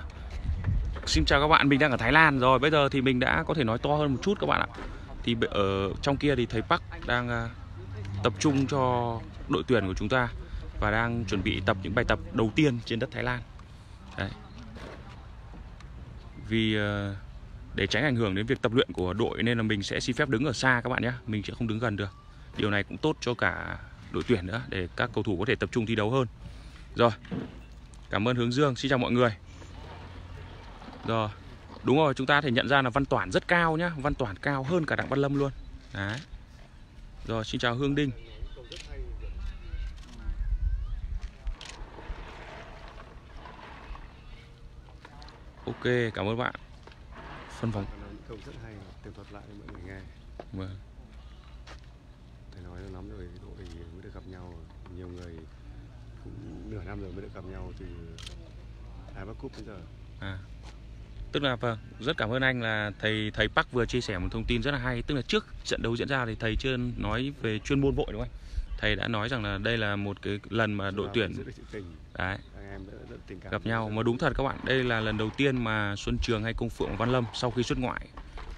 S1: Xin chào các bạn, mình đang ở Thái Lan rồi. Bây giờ thì mình đã có thể nói to hơn một chút các bạn ạ. Thì ở trong kia thì thấy Park đang à, tập trung cho đội tuyển của chúng ta và đang chuẩn bị tập những bài tập đầu tiên trên đất Thái Lan. Đấy. Vì à, để tránh ảnh hưởng đến việc tập luyện của đội nên là mình sẽ xin phép đứng ở xa các bạn nhé. Mình sẽ không đứng gần được. Điều này cũng tốt cho cả đội tuyển nữa để các cầu thủ có thể tập trung thi đấu hơn. Rồi. Cảm ơn Hướng Dương. Xin chào mọi người. Rồi Đúng rồi chúng ta thể nhận ra là Văn Toản rất cao nhá Văn Toản cao hơn cả Đặng Văn Lâm luôn Đấy Rồi xin chào Hương Đinh Ok cảm ơn bạn Phân
S4: những câu rất hay, tường thuật lại cho mọi người nghe.
S1: Vâng.
S4: Thầy nói là lắm rồi đội mới được gặp nhau, nhiều người cũng nửa năm rồi mới được gặp nhau từ AFF Cup đến giờ.
S1: à. Tức là vâng Rất cảm ơn anh là thầy thầy Park vừa chia sẻ một thông tin rất là hay. Tức là trước trận đấu diễn ra thì thầy chưa nói về chuyên môn vội đúng không anh? Thầy đã nói rằng là đây là một cái lần mà đội tuyển
S4: tình,
S1: Đấy gặp nhau. Mà đúng thật các bạn đây là lần đầu tiên mà Xuân Trường hay Công Phượng Văn Lâm sau khi xuất ngoại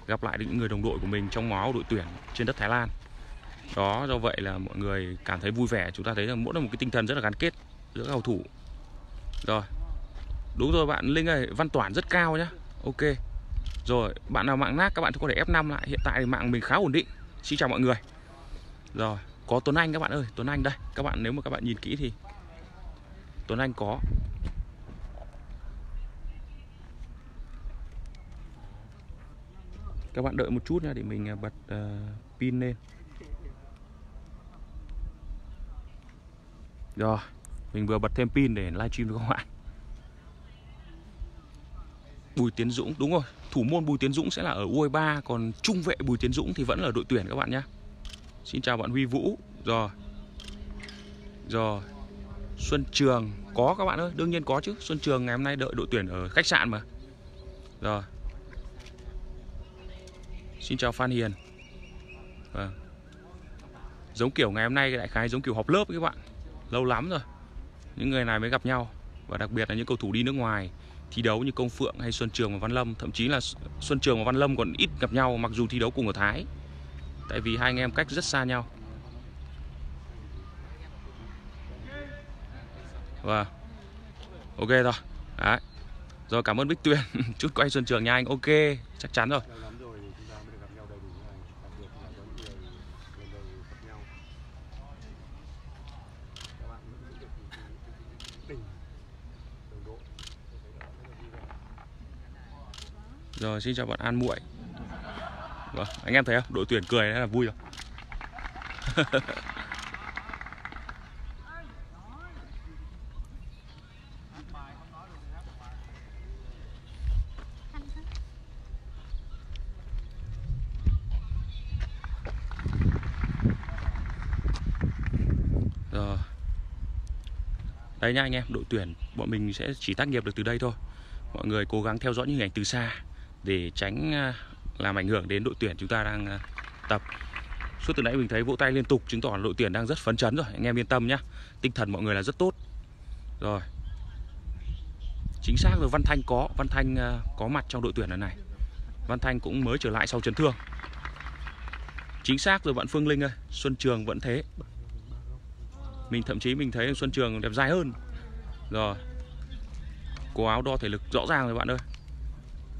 S1: gặp lại những người đồng đội của mình trong máu đội tuyển trên đất Thái Lan. Đó do vậy là mọi người cảm thấy vui vẻ. Chúng ta thấy là mỗi là một cái tinh thần rất là gắn kết giữa cầu thủ. Rồi. Đúng rồi bạn Linh ơi Văn Toản rất cao nhá ok. Rồi bạn nào mạng nát các bạn có thể F5 lại. Hiện tại thì mạng mình khá ổn định. Xin chào mọi người. Rồi có Tuấn Anh các bạn ơi. Tuấn Anh đây. Các bạn nếu mà các bạn nhìn kỹ thì Tuấn Anh có. Các bạn đợi một chút nha để mình à, bật uh, pin lên. Rồi mình vừa bật thêm pin để livestream với các bạn. Bùi Tiến Dũng. Đúng rồi, thủ môn Bùi Tiến Dũng sẽ là ở U23 còn trung vệ Bùi Tiến Dũng thì vẫn là đội tuyển các bạn nhé. Xin chào bạn Huy Vũ. Rồi. Rồi. Xuân Trường, có các bạn ơi, đương nhiên có chứ. Xuân Trường ngày hôm nay đợi đội tuyển ở khách sạn mà. Rồi. Xin chào Phan Hiền. Vâng. Giống kiểu ngày hôm nay đại khái giống kiểu họp lớp các bạn. Lâu lắm rồi. Những người này mới gặp nhau. Và đặc biệt là những cầu thủ đi nước ngoài. Thi đấu như Công Phượng hay Xuân Trường và Văn Lâm. Thậm chí là Xuân Trường và Văn Lâm còn ít gặp nhau Mặc dù thi đấu cùng ở Thái. Tại vì hai anh em cách rất xa nhau. Và Ok rồi Đấy. Rồi cảm ơn Bích Tuyền Chút quay Xuân Trường nha anh. Ok. Chắc chắn rồi
S4: lâu lắm rồi thì chúng ta mới được gặp nhau đầy đủ như này đặc biệt là có những người lần đầu gặp nhau các bạn vẫn giữ được những cái tình đồng đội tôi thấy là rất là vui vẻ
S1: rồi xin chào bạn An Muội. Vâng, anh em thấy không? Đội tuyển cười đấy là vui rồi. Rồi. Đây nha anh em, đội tuyển Bọn mình sẽ chỉ tác nghiệp được từ đây thôi. Mọi người cố gắng theo dõi những hình ảnh từ xa. Để tránh à, làm ảnh hưởng đến đội tuyển chúng ta đang à, tập. Suốt từ nãy mình thấy vỗ tay liên tục, Chứng tỏ đội tuyển đang rất phấn chấn rồi. Anh em yên tâm nhá. Tinh thần mọi người là rất tốt. Rồi. Chính xác rồi, Văn Thanh có, Văn Thanh à, có mặt trong đội tuyển lần này. Văn Thanh cũng mới trở lại sau chấn thương. Chính xác rồi bạn Phương Linh ơi, Xuân Trường vẫn thế. Mình, thậm chí mình thấy Xuân Trường đẹp dài hơn. Rồi. Cổ áo đo thể lực rõ ràng rồi, bạn ơi.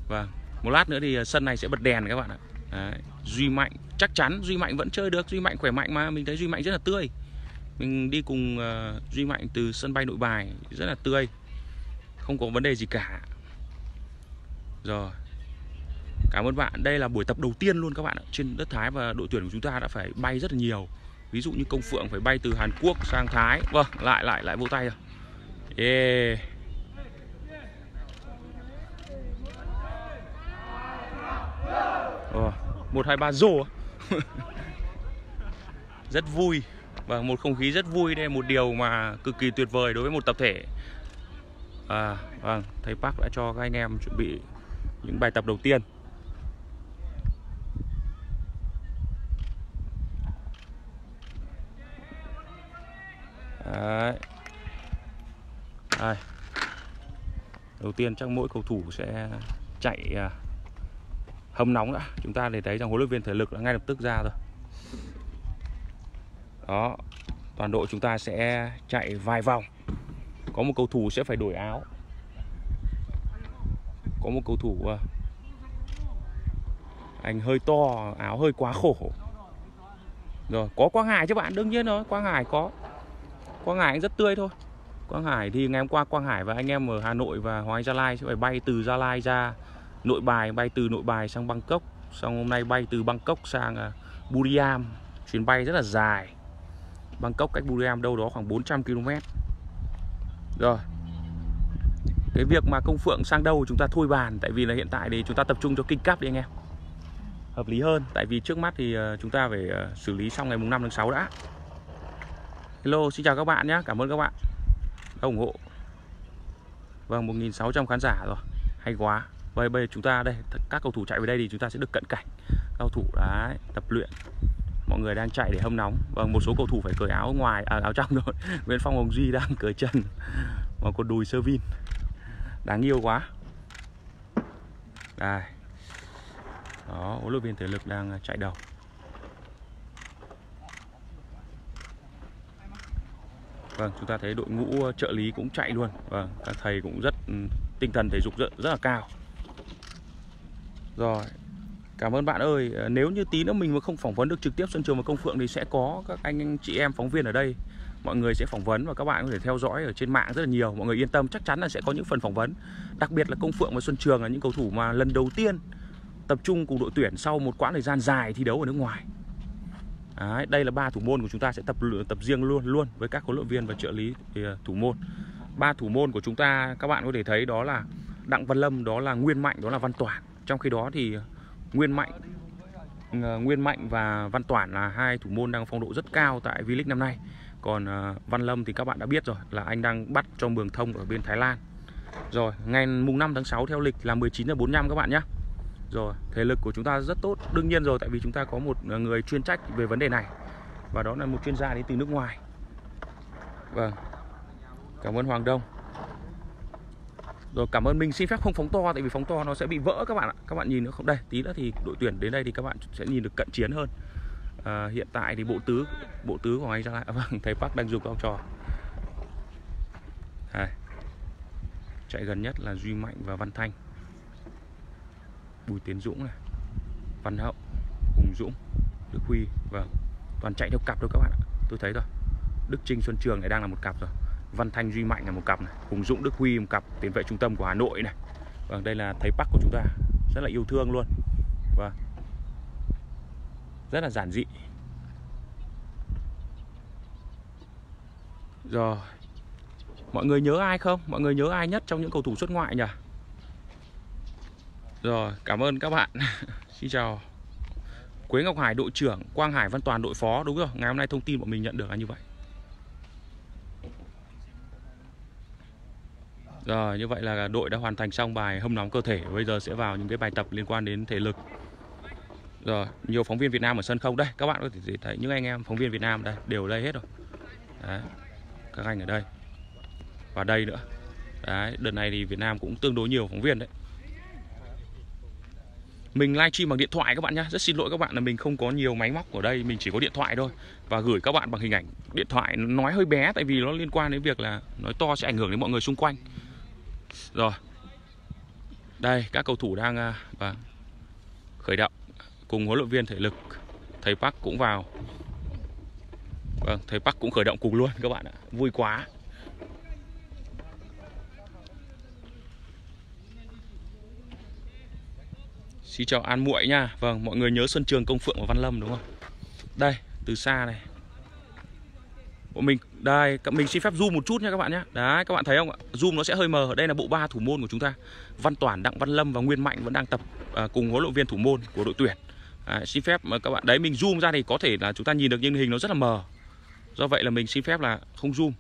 S1: Vâng. Một lát nữa thì ờ, sân này sẽ bật đèn các bạn ạ. Đấy. Duy Mạnh chắc chắn Duy Mạnh vẫn chơi được Duy Mạnh khỏe mạnh mà Mình thấy Duy Mạnh rất là tươi. Mình đi cùng uh, Duy Mạnh từ sân bay nội bài Rất là tươi Không có vấn đề gì cả. Rồi Cảm ơn bạn. Đây là buổi tập đầu tiên luôn các bạn ạ. Trên đất Thái và đội tuyển của chúng ta đã phải bay rất là nhiều. Ví dụ như Công Phượng phải bay từ Hàn Quốc sang Thái. Vâng lại lại lại vỗ tay rồi. Yeah. Một hai ba rổ rất vui và một không khí rất vui đây là một điều mà cực kỳ tuyệt vời đối với một tập thể à vâng thầy Park đã cho các anh em chuẩn bị những bài tập đầu tiên Đấy. Đây. Đầu tiên chắc mỗi cầu thủ sẽ chạy à, hâm nóng đã. Chúng ta để thấy rằng huấn luyện viên thể lực đã ngay lập tức ra rồi đó, toàn đội chúng ta sẽ chạy vài vòng. Có một cầu thủ sẽ phải đổi áo. Có một cầu thủ à, anh hơi to, áo hơi quá khổ. Rồi, có Quang Hải chứ bạn? Đương nhiên rồi, Quang Hải có. Quang Hải anh rất tươi thôi. Quang Hải thì ngày hôm qua Quang Hải và anh em ở Hà Nội và Hoàng Anh Gia Lai sẽ phải bay từ Gia Lai ra nội bài bay từ nội bài sang Bangkok. Xong hôm nay bay từ Bangkok sang à, buriam, chuyến bay rất là dài. Bangkok cách buriam đâu đó khoảng 400 km rồi. Cái việc mà công phượng sang đâu chúng ta thôi bàn tại vì là hiện tại thì chúng ta tập trung cho kinh cấp đi anh em. Hợp lý hơn tại vì trước mắt thì à, chúng ta phải à, xử lý xong ngày mùng 5 tháng 6 đã. Hello xin chào các bạn nhé cảm ơn các bạn đã ủng hộ. Vâng 1.600 khán giả rồi hay quá. Bây bây giờ chúng ta đây các cầu thủ chạy về đây thì chúng ta sẽ được cận cảnh. Cầu thủ đấy tập luyện. Mọi người đang chạy để hâm nóng. Và một số cầu thủ phải cởi áo ngoài à, áo trong rồi. Nguyễn Phong Hồng Duy đang cởi chân. Và còn đùi sơ vin. Đáng yêu quá. Đây. Đó huấn luyện viên thể lực đang à, chạy đầu. Vâng, chúng ta thấy đội ngũ trợ lý cũng chạy luôn. Vâng, các thầy cũng rất ừ, tinh thần thể dục rất, rất là cao. Rồi. Cảm ơn bạn ơi. Ờ, nếu như tí nữa mình mà không phỏng vấn được trực tiếp Xuân Trường và Công Phượng Thì sẽ có các anh, chị em phóng viên ở đây. Mọi người sẽ phỏng vấn và các bạn có thể theo dõi ở trên mạng rất là nhiều. Mọi người yên tâm chắc chắn là sẽ có những phần phỏng vấn. Đặc biệt là Công Phượng và Xuân Trường là những cầu thủ mà lần đầu tiên tập trung cùng đội tuyển sau một quãng thời gian dài thi đấu ở nước ngoài. Đấy, đây là ba thủ môn của chúng ta sẽ tập tập riêng luôn luôn với các huấn luyện viên và trợ lý ờ, thủ môn. Ba thủ môn của chúng ta các bạn có thể thấy đó là đặng văn lâm đó là nguyên mạnh đó là văn Toàn trong khi đó thì ờ, nguyên mạnh ờ, nguyên mạnh và văn toản là hai thủ môn đang phong độ rất cao tại v league năm nay. Còn ờ, văn lâm thì các bạn đã biết rồi, là anh đang bắt cho mường thông ở bên thái lan. Rồi, ngày mùng 5 tháng 6 theo lịch là 19 giờ 45 các bạn nhé rồi, thể lực của chúng ta rất tốt. Đương nhiên rồi, tại vì chúng ta có một người chuyên trách về vấn đề này. Và đó là một chuyên gia đến từ nước ngoài. Vâng. Cảm ơn Hoàng Đông rồi cảm ơn mình xin phép không phóng to tại vì phóng to nó sẽ bị vỡ các bạn ạ. Các bạn nhìn nó không? Đây tí nữa thì đội tuyển đến đây thì các bạn sẽ nhìn được cận chiến hơn. À, hiện tại thì bộ tứ bộ tứ của anh ra lại vâng thấy Park đang dùng cao trò đây. chạy gần nhất là Duy Mạnh và Văn Thanh. Bùi Tiến Dũng này. Văn Hậu Hùng Dũng Đức Huy và toàn chạy theo cặp thôi các bạn ạ. Tôi thấy rồi Đức Trinh Xuân Trường này đang là một cặp rồi. Văn Thanh Duy Mạnh là một cặp này Hùng Dũng Đức Huy một cặp tiền vệ trung tâm của Hà Nội này vâng đây là thấy Park của chúng ta rất là yêu thương luôn vâng rất là giản dị rồi mọi người nhớ ai không mọi người nhớ ai nhất trong những cầu thủ xuất ngoại nhỉ rồi, cảm ơn các bạn. Xin chào. Quế Ngọc Hải đội trưởng, Quang Hải Văn Toàn đội phó đúng rồi. Ngày hôm nay thông tin bọn mình nhận được là như vậy. Rồi, như vậy là đội đã hoàn thành xong bài hâm nóng cơ thể. Bây giờ sẽ vào những cái bài tập liên quan đến thể lực. Rồi, nhiều phóng viên Việt Nam ở sân không đây. Các bạn có thể thấy những anh em phóng viên Việt Nam đây đều ở đây hết rồi. Đấy. Các anh ở đây. Và đây nữa. Đấy, đợt này thì Việt Nam cũng tương đối nhiều phóng viên đấy. Mình livestream bằng điện thoại các bạn nhé Rất xin lỗi các bạn là mình không có nhiều máy móc ở đây Mình chỉ có điện thoại thôi Và gửi các bạn bằng hình ảnh Điện thoại nói hơi bé Tại vì nó liên quan đến việc là Nói to sẽ ảnh hưởng đến mọi người xung quanh rồi. Đây các cầu thủ đang và khởi động Cùng huấn luyện viên thể lực. Thầy Park cũng vào. Vâng, thầy Park cũng khởi động cùng luôn các bạn ạ. Vui quá. Xin chào An Muội nha. Vâng mọi người nhớ Xuân Trường Công Phượng và Văn Lâm đúng không? Đây từ xa này. Bọn mình Đây mình xin phép zoom một chút nha các bạn nhé. Đấy các bạn thấy không ạ? Zoom nó sẽ hơi mờ. Đây là bộ ba thủ môn của chúng ta. Văn Toản, Đặng Văn Lâm và Nguyên Mạnh vẫn đang tập à, Cùng huấn luyện viên thủ môn của đội tuyển. À, Xin phép mà các bạn Đấy mình zoom ra thì có thể là chúng ta nhìn được nhưng hình nó rất là mờ. Do vậy là mình xin phép là không zoom.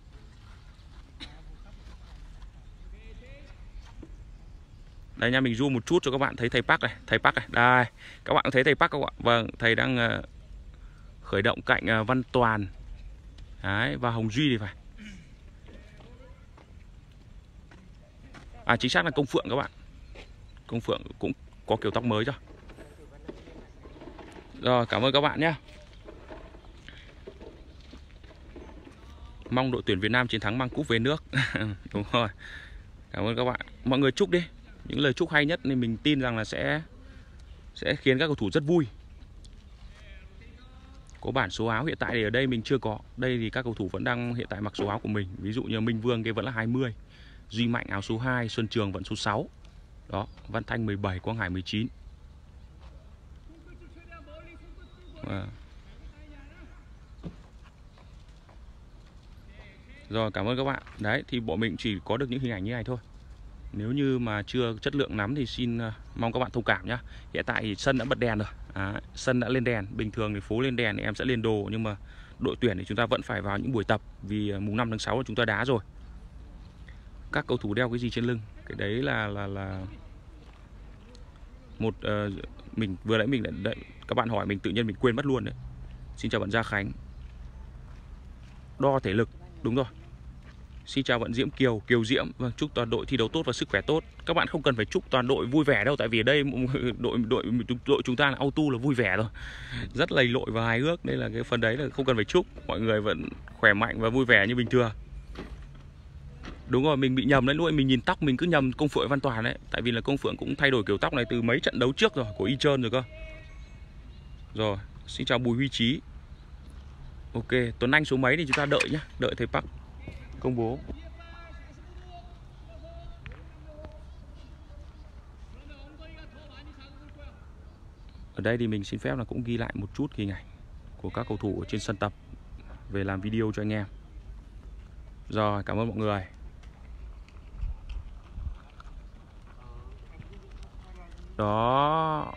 S1: Đây nha mình zoom một chút cho các bạn thấy thầy Park này Thầy Park này. Đây Các bạn thấy thầy Park không ạ? Vâng thầy đang uh, khởi động cạnh uh, Văn Toàn Đấy, và Hồng Duy thì phải. À chính xác là Công Phượng các bạn. Công Phượng cũng có kiểu tóc mới cho. Rồi, cảm ơn các bạn nhé. Mong đội tuyển Việt Nam chiến thắng mang cúp về nước. Đúng rồi. Cảm ơn các bạn. Mọi người chúc đi. Những lời chúc hay nhất thì mình tin rằng là sẽ sẽ khiến các cầu thủ rất vui có bản số áo hiện tại thì ở đây mình chưa có. Đây thì các cầu thủ vẫn đang, hiện tại mặc số áo của mình. Ví dụ như Minh Vương kia vẫn là 20 Duy Mạnh áo số 2 Xuân Trường vẫn số 6 đó, Văn Thanh 17 Quang Hải 19 à. Vâng. Rồi, cảm ơn các bạn. Đấy, thì bọn mình chỉ có được những hình ảnh như này thôi nếu như mà chưa chất lượng lắm thì xin ờ, mong các bạn thông cảm nhé Hiện tại thì sân đã bật đèn rồi. À, Sân đã lên đèn. Bình thường thì phố lên đèn thì em sẽ lên đồ Nhưng mà đội tuyển thì chúng ta vẫn phải vào những buổi tập Vì ờ, mùng 5 tháng 6 là chúng ta đá rồi. Các cầu thủ đeo cái gì trên lưng? Cái đấy là là là một uh, mình vừa nãy mình đã, đợi, các bạn hỏi mình tự nhiên mình quên mất luôn đấy. Xin chào bạn Gia Khánh. Đo thể lực đúng rồi. Xin chào bạn Diễm Kiều, Kiều Diễm. Vâng, chúc toàn đội thi đấu tốt và sức khỏe tốt. Các bạn không cần phải chúc toàn đội vui vẻ đâu Tại vì ở đây đội đội đội chúng ta là auto là vui vẻ rồi Rất lầy lội và hài hước nên là cái phần đấy là không cần phải chúc. Mọi người vẫn khỏe mạnh và vui vẻ như bình thường. Đúng rồi, mình bị nhầm đấy lúc mình nhìn tóc mình cứ nhầm công phượng Văn Toàn đấy. Tại vì là công phượng cũng thay đổi kiểu tóc này từ mấy trận đấu trước rồi Của Y Trơn rồi cơ. Rồi, xin chào Bùi Huy Trí. Ok, Tuấn Anh số mấy thì chúng ta đợi nhá Đợi thầy Park công bố. Ở đây thì mình xin phép là cũng ghi lại một chút hình ảnh của các cầu thủ ở trên sân tập về làm video cho anh em. Rồi, cảm ơn mọi người. Đó.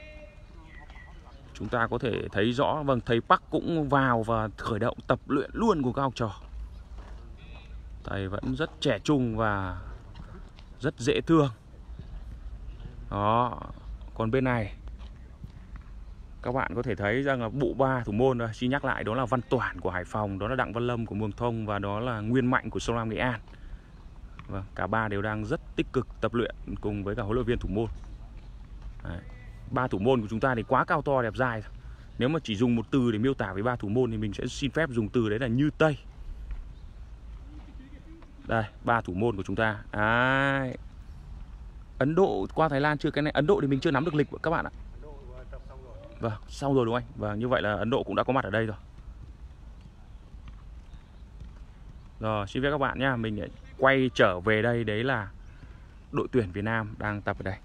S1: Chúng ta có thể thấy rõ vâng thầy Park cũng vào và khởi động tập luyện luôn của các học trò thầy vẫn rất trẻ trung và rất dễ thương đó còn bên này các bạn có thể thấy rằng là bộ ba thủ môn rồi xin nhắc lại đó là Văn Toản của Hải Phòng đó là Đặng Văn Lâm của Mường Thông và đó là Nguyên Mạnh của Sông Lam Nghệ An vâng, cả ba đều đang rất tích cực tập luyện cùng với cả huấn luyện viên thủ môn Đấy. ba thủ môn của chúng ta thì quá cao to đẹp dài. nếu mà chỉ dùng một từ để miêu tả với ba thủ môn thì mình sẽ xin phép dùng từ đấy là như tây đây ba thủ môn của chúng ta đấy. Ấn Độ qua Thái Lan chưa cái này Ấn Độ thì mình chưa nắm được lịch các bạn ạ Vâng, xong rồi đúng không anh? Vâng, như vậy là Ấn Độ cũng đã có mặt ở đây rồi. Rồi, xin phép các bạn nha mình quay trở về đây đấy là đội tuyển Việt Nam đang tập ở đây.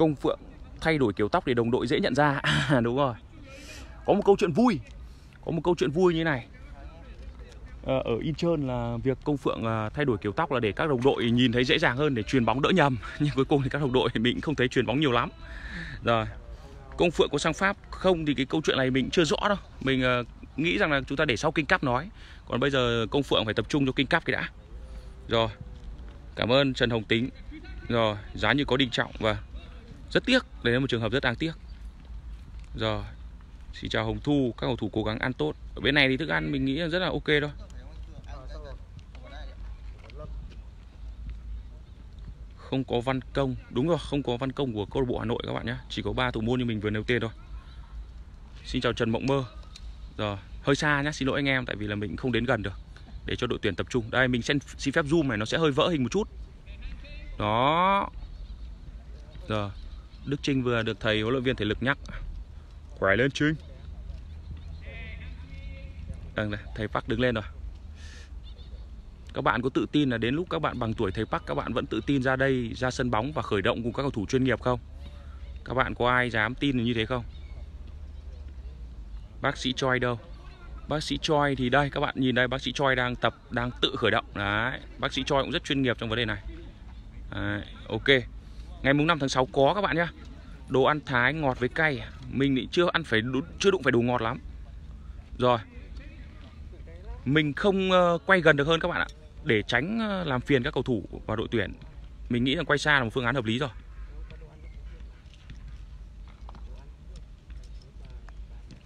S1: Công Phượng thay đổi kiểu tóc để đồng đội dễ nhận ra. À, đúng rồi. Có một câu chuyện vui. Có một câu chuyện vui như này. À, ở Incheon là việc công phượng à, thay đổi kiểu tóc là để các đồng đội nhìn thấy dễ dàng hơn để truyền bóng đỡ nhầm. Nhưng cuối cùng thì các đồng đội mình cũng không thấy truyền bóng nhiều lắm. Rồi. Công phượng có sang pháp không thì cái câu chuyện này mình chưa rõ đâu. Mình uh, nghĩ rằng là chúng ta để sau kinh cắp nói. Còn bây giờ công phượng phải tập trung cho kinh cắp cái đã. Rồi. Cảm ơn trần hồng tính. Rồi. Giá như có đình trọng. Và rất tiếc đấy là một trường hợp rất đáng tiếc. Rồi Xin chào Hồng Thu, các cầu thủ cố gắng ăn tốt. Ở bên này thì thức ăn mình nghĩ là rất là ok thôi. Không có văn công. Đúng rồi, không có văn công của câu lạc bộ Hà Nội các bạn nhé Chỉ có ba thủ môn như mình vừa nêu tên thôi. Xin chào Trần Mộng Mơ. Rồi, hơi xa nhé, xin lỗi anh em Tại vì là mình không đến gần được. Để cho đội tuyển tập trung. Đây, mình xin, xin phép zoom này nó sẽ hơi vỡ hình một chút. Đó. Rồi. Đức Trinh vừa được thầy huấn luyện viên thể lực nhắc Khỏe lên Trinh Vâng này, thầy Park đứng lên rồi Các bạn có tự tin là đến lúc các bạn bằng tuổi thầy Park Các bạn vẫn tự tin ra đây, ra sân bóng và khởi động cùng các cầu thủ chuyên nghiệp không? Các bạn có ai dám tin như thế không? Bác sĩ Choi đâu? Bác sĩ Choi thì đây, các bạn nhìn đây Bác sĩ Choi đang tập, đang tự khởi động Đấy, bác sĩ Choi cũng rất chuyên nghiệp trong vấn đề này Đấy, ok Ngày mùng 5 tháng 6 có các bạn nhé Đồ ăn Thái ngọt với cay. Mình thì chưa ăn phải chưa đụng phải đồ ngọt lắm. Rồi. Mình không ờ, quay gần được hơn các bạn ạ. Để tránh ờ, làm phiền các cầu thủ và đội tuyển. Mình nghĩ là quay xa là một phương án hợp lý rồi.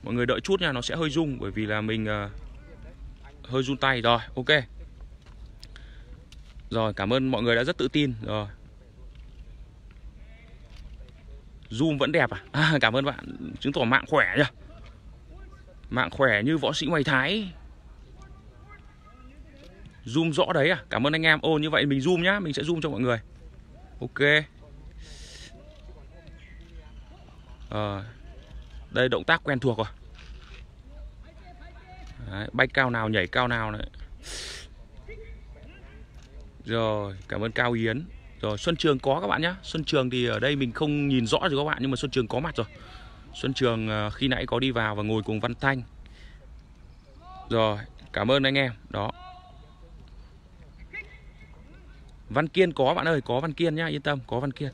S1: Mọi người đợi chút nha, Nó sẽ hơi rung bởi vì là mình ờ, Hơi run tay. Rồi, ok. Rồi, cảm ơn mọi người đã rất tự tin. Rồi. Zoom vẫn đẹp à? à Cảm ơn bạn. Chứng tỏ mạng khỏe nhá Mạng khỏe như võ sĩ ngoài Thái. Zoom rõ đấy à? Cảm ơn anh em. Ô như vậy mình zoom nhá. Mình sẽ zoom cho mọi người. Ok. À, Đây động tác quen thuộc rồi. Đấy, Bay cao nào nhảy cao nào đấy, Rồi cảm ơn Cao Yến rồi Xuân Trường có các bạn nhé Xuân Trường thì ở đây mình không nhìn rõ rồi các bạn, Nhưng mà Xuân Trường có mặt rồi. Xuân Trường ờ, khi nãy có đi vào và ngồi cùng Văn Thanh. Rồi, cảm ơn anh em. Đó. Văn Kiên có, bạn ơi, Có Văn Kiên nhá, yên tâm, có Văn Kiên.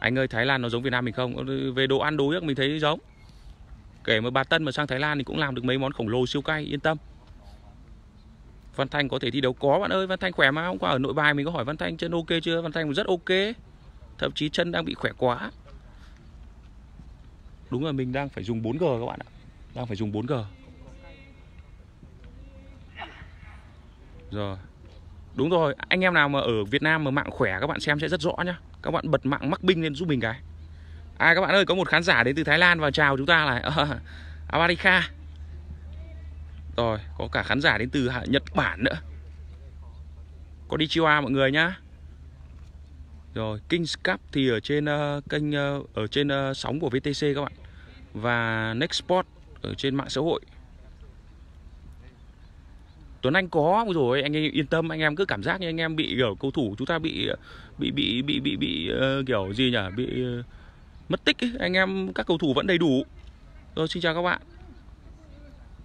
S1: Anh ơi, Thái Lan nó giống Việt Nam mình không? Ờ, về đồ ăn, đồ uống mình thấy giống. Kể mà bà Tân mà sang Thái Lan thì cũng làm được mấy món khổng lồ siêu cay, Yên tâm. Văn Thanh có thể thi đấu có bạn ơi Văn Thanh khỏe mà hôm qua ở nội bài mình có hỏi Văn Thanh chân ok chưa? Văn Thanh rất ok. Thậm chí chân đang bị khỏe quá. Đúng là mình đang phải dùng 4G các bạn ạ. Đang phải dùng 4G rồi. Đúng rồi anh em nào mà ở Việt Nam mà mạng khỏe các bạn xem sẽ rất rõ nhá. Các bạn bật mạng mắc binh lên giúp mình cái. À các bạn ơi có một khán giả đến từ Thái Lan và chào chúng ta là uh, Avarika rồi, có cả khán giả đến từ Nhật Bản nữa. Có đi chiêu mọi người nhá. Rồi, Kings Cup thì ở trên uh, kênh uh, Ở trên uh, sóng của VTC các bạn. Và Nextport ở trên mạng xã hội. Tuấn Anh có rồi anh em yên tâm anh em cứ cảm giác như anh em bị kiểu cầu thủ chúng ta bị bị bị bị bị bị uh, kiểu gì nhỉ? Bị uh, mất tích ấy. anh em các cầu thủ vẫn đầy đủ. Rồi xin chào các bạn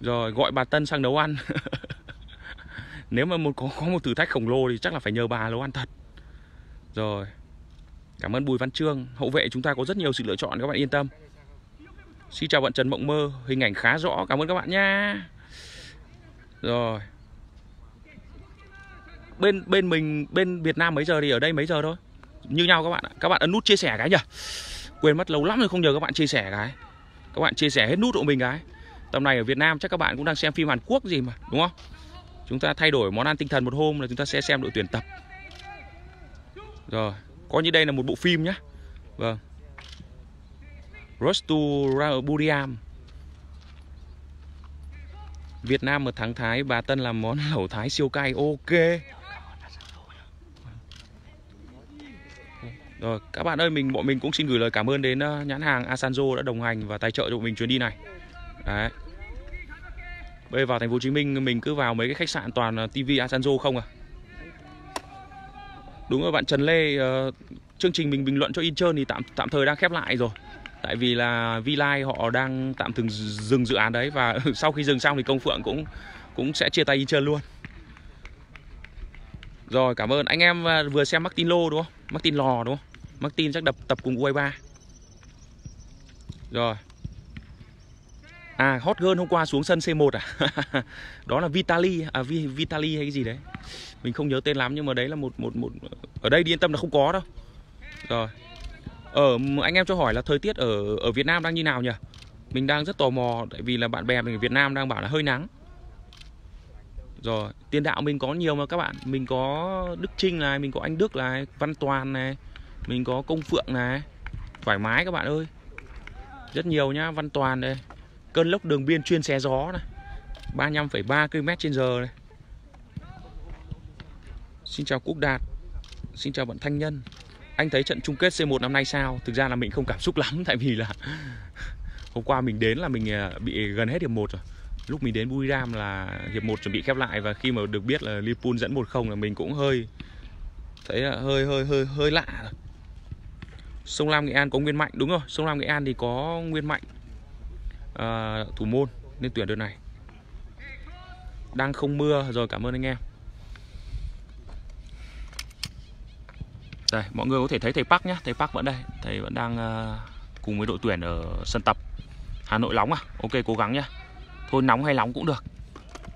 S1: rồi, gọi bà Tân sang nấu ăn. Nếu mà một có có một thử thách khổng lồ thì chắc là phải nhờ bà nấu ăn thật. Rồi, cảm ơn Bùi Văn Trương. Hậu vệ chúng ta có rất nhiều sự lựa chọn, các bạn yên tâm. Xin chào bạn Trần Mộng Mơ, hình ảnh khá rõ, cảm ơn các bạn nha. Rồi. Bên bên mình, bên Việt Nam mấy giờ thì ở đây mấy giờ thôi? Như nhau các bạn ạ. Các bạn ấn nút chia sẻ cái nhỉ? Quên mất, lâu lắm rồi không nhờ các bạn chia sẻ cái. Các bạn chia sẻ hết nút hộ mình cái tầm này ở Việt Nam chắc các bạn cũng đang xem phim Hàn Quốc gì mà đúng không? Chúng ta thay đổi món ăn tinh thần một hôm là chúng ta sẽ xem đội tuyển tập. Rồi coi như đây là một bộ phim nhá. Vâng. Rostu Buriam Việt Nam một tháng Thái bà Tân làm món lẩu Thái siêu cay ok. Rồi, các bạn ơi, mình bọn mình cũng xin gửi lời cảm ơn đến ờ, nhãn hàng Asanzo đã đồng hành và tài trợ cho bọn mình chuyến đi này. Đấy. Bây giờ vào thành phố Hồ Chí Minh mình cứ vào mấy cái khách sạn toàn TV Asanzo không à. Đúng rồi bạn Trần Lê, uh, chương trình mình bình luận cho Incheon thì tạm tạm thời đang khép lại rồi. Tại vì là V-Live họ đang tạm thường dừng dự án đấy và sau khi dừng xong thì Công Phượng cũng cũng sẽ chia tay Incheon luôn. Rồi cảm ơn anh em ờ, vừa xem Martin Lô đúng không? Martin Lò đúng không? Martin chắc đập tập cùng U23 Rồi À Hot Girl hôm qua xuống sân C1 à? Đó là Vitali À Vitali hay cái gì đấy. Mình không nhớ tên lắm nhưng mà đấy là một một một Ở đây đi yên tâm là không có đâu. Rồi. Ờ, ở anh em cho hỏi là thời tiết ở ở Việt Nam đang như nào nhỉ? Mình đang rất tò mò Tại vì là bạn bè mình ở Việt Nam đang bảo là hơi nắng. Rồi, tiền đạo mình có nhiều mà các bạn. Mình có Đức Trinh này, mình có anh Đức này Văn Toàn này Mình có Công Phượng này. Thoải mái các bạn ơi. Rất nhiều nhá, Văn Toàn đây. Cơn lốc đường biên chuyên xé gió này. 35,3 km trên giờ này. Xin chào Quốc Đạt Xin chào bạn Thanh Nhân. Anh thấy trận chung kết C1 năm nay sao? Thực ra là mình không cảm xúc lắm Tại vì là Hôm qua mình đến là mình à, bị gần hết hiệp 1 rồi. Lúc mình đến Buriram là hiệp 1 chuẩn bị khép lại và khi mà được biết là Liverpool dẫn 1-0 là mình cũng hơi thấy là hơi hơi hơi hơi lạ. Sông Lam Nghệ An có Nguyên Mạnh đúng rồi, Sông Lam Nghệ An thì có Nguyên Mạnh à, thủ môn nên tuyển đợt này. Đang không mưa rồi cảm ơn anh em. Đây, mọi người có thể thấy thầy Park nhá, thầy Park vẫn đây, thầy vẫn đang ờ, cùng với đội tuyển ở sân tập. Hà Nội nóng à? Ok cố gắng nhá. Thôi nóng hay nóng cũng được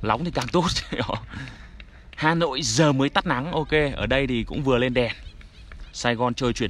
S1: Nóng thì càng tốt Hà Nội giờ mới tắt nắng Ok ở đây thì cũng vừa lên đèn Sài Gòn trời chuyển